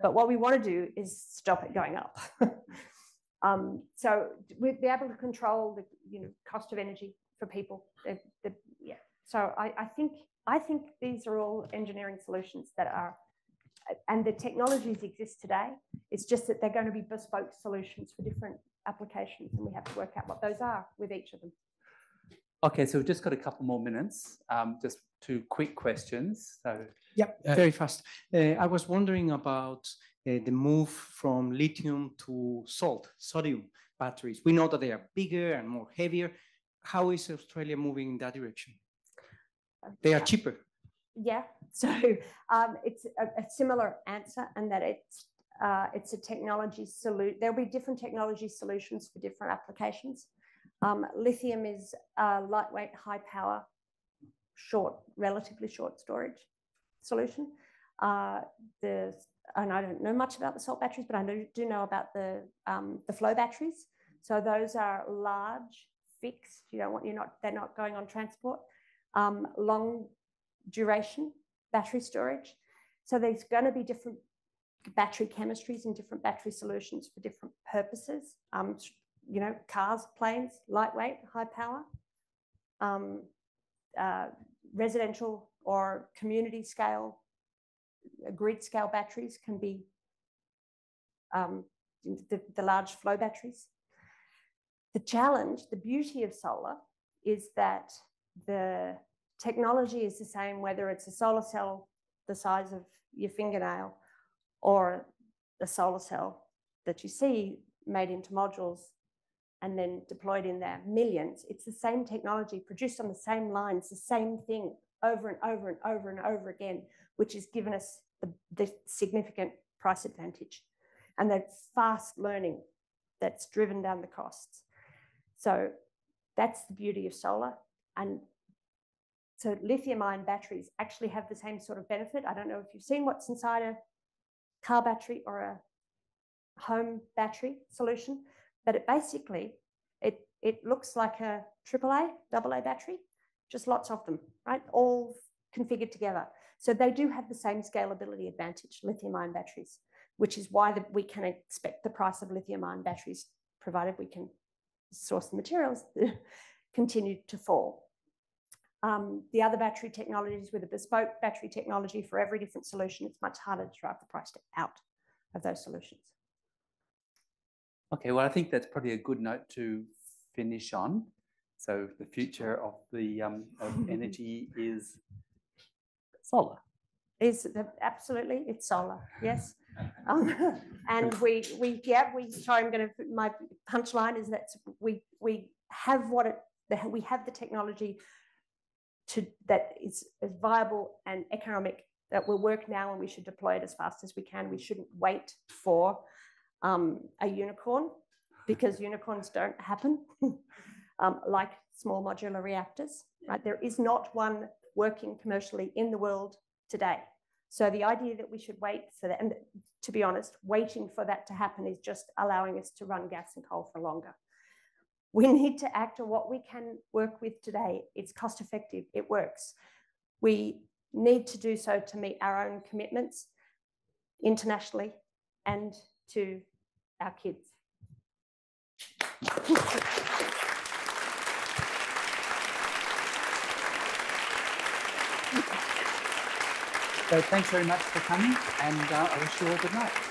Speaker 2: But what we want to do is stop it going up. um, so we'd be able to control the you know cost of energy for people. The, the, yeah. So I, I think I think these are all engineering solutions that are, and the technologies exist today. It's just that they're going to be bespoke solutions for different applications and we have to work out what those are with each of them.
Speaker 1: Okay, so we've just got a couple more minutes. Um, just two quick questions. So
Speaker 9: Yep,
Speaker 1: Uh,
Speaker 9: very fast. Uh, I was wondering about uh, the move from lithium to salt, sodium batteries. We know that they are bigger and more heavier. How is Australia moving in that direction? They are cheaper.
Speaker 2: Yeah, so um, it's a, a similar answer and that it's uh, it's a technology solution. There'll be different technology solutions for different applications. Um, lithium is a lightweight, high power, short, relatively short storage solution. Uh, the and I don't know much about the salt batteries, but I do know about the um, the flow batteries. So those are large, fixed. You don't want you're not they're not going on transport. Um, long duration battery storage. So there's going to be different battery chemistries and different battery solutions for different purposes. Um, you know, cars, planes, lightweight, high power, um, uh, residential or community scale, uh, grid scale batteries can be um, the, the large flow batteries. The challenge, the beauty of solar is that the technology is the same whether it's a solar cell the size of your fingernail or a solar cell that you see made into modules and then deployed in there, millions. It's the same technology produced on the same lines, the same thing over and over and over and over again, which has given us the, the significant price advantage and that fast learning that's driven down the costs. So that's the beauty of solar. And so lithium ion batteries actually have the same sort of benefit. I don't know if you've seen what's inside a car battery or a home battery solution, but it basically, it, it looks like a AAA, AA battery, just lots of them, right? All configured together. So they do have the same scalability advantage, lithium ion batteries, which is why the, we can expect the price of lithium ion batteries, provided we can source the materials, continue to fall. Um, the other battery technologies with a bespoke battery technology for every different solution, it's much harder to drive the price out of those solutions.
Speaker 1: Okay, well, I think that's probably a good note to finish on. So the future of the um, of energy is solar.
Speaker 2: Is the, absolutely it's solar, yes. Um, and we we yeah we sorry I'm going to my punchline is that we we have what it we have the technology to that is, is viable and economic that will work now and we should deploy it as fast as we can. We shouldn't wait for um, a unicorn because unicorns don't happen um, like small modular reactors, right? There is not one working commercially in the world today. So the idea that we should wait for that, and to be honest, waiting for that to happen is just allowing us to run gas and coal for longer. We need to act on what we can work with today. It's cost effective, it works. We need to do so to meet our own commitments internationally and to our kids.
Speaker 1: So thanks very much for coming and uh, I wish you all good night.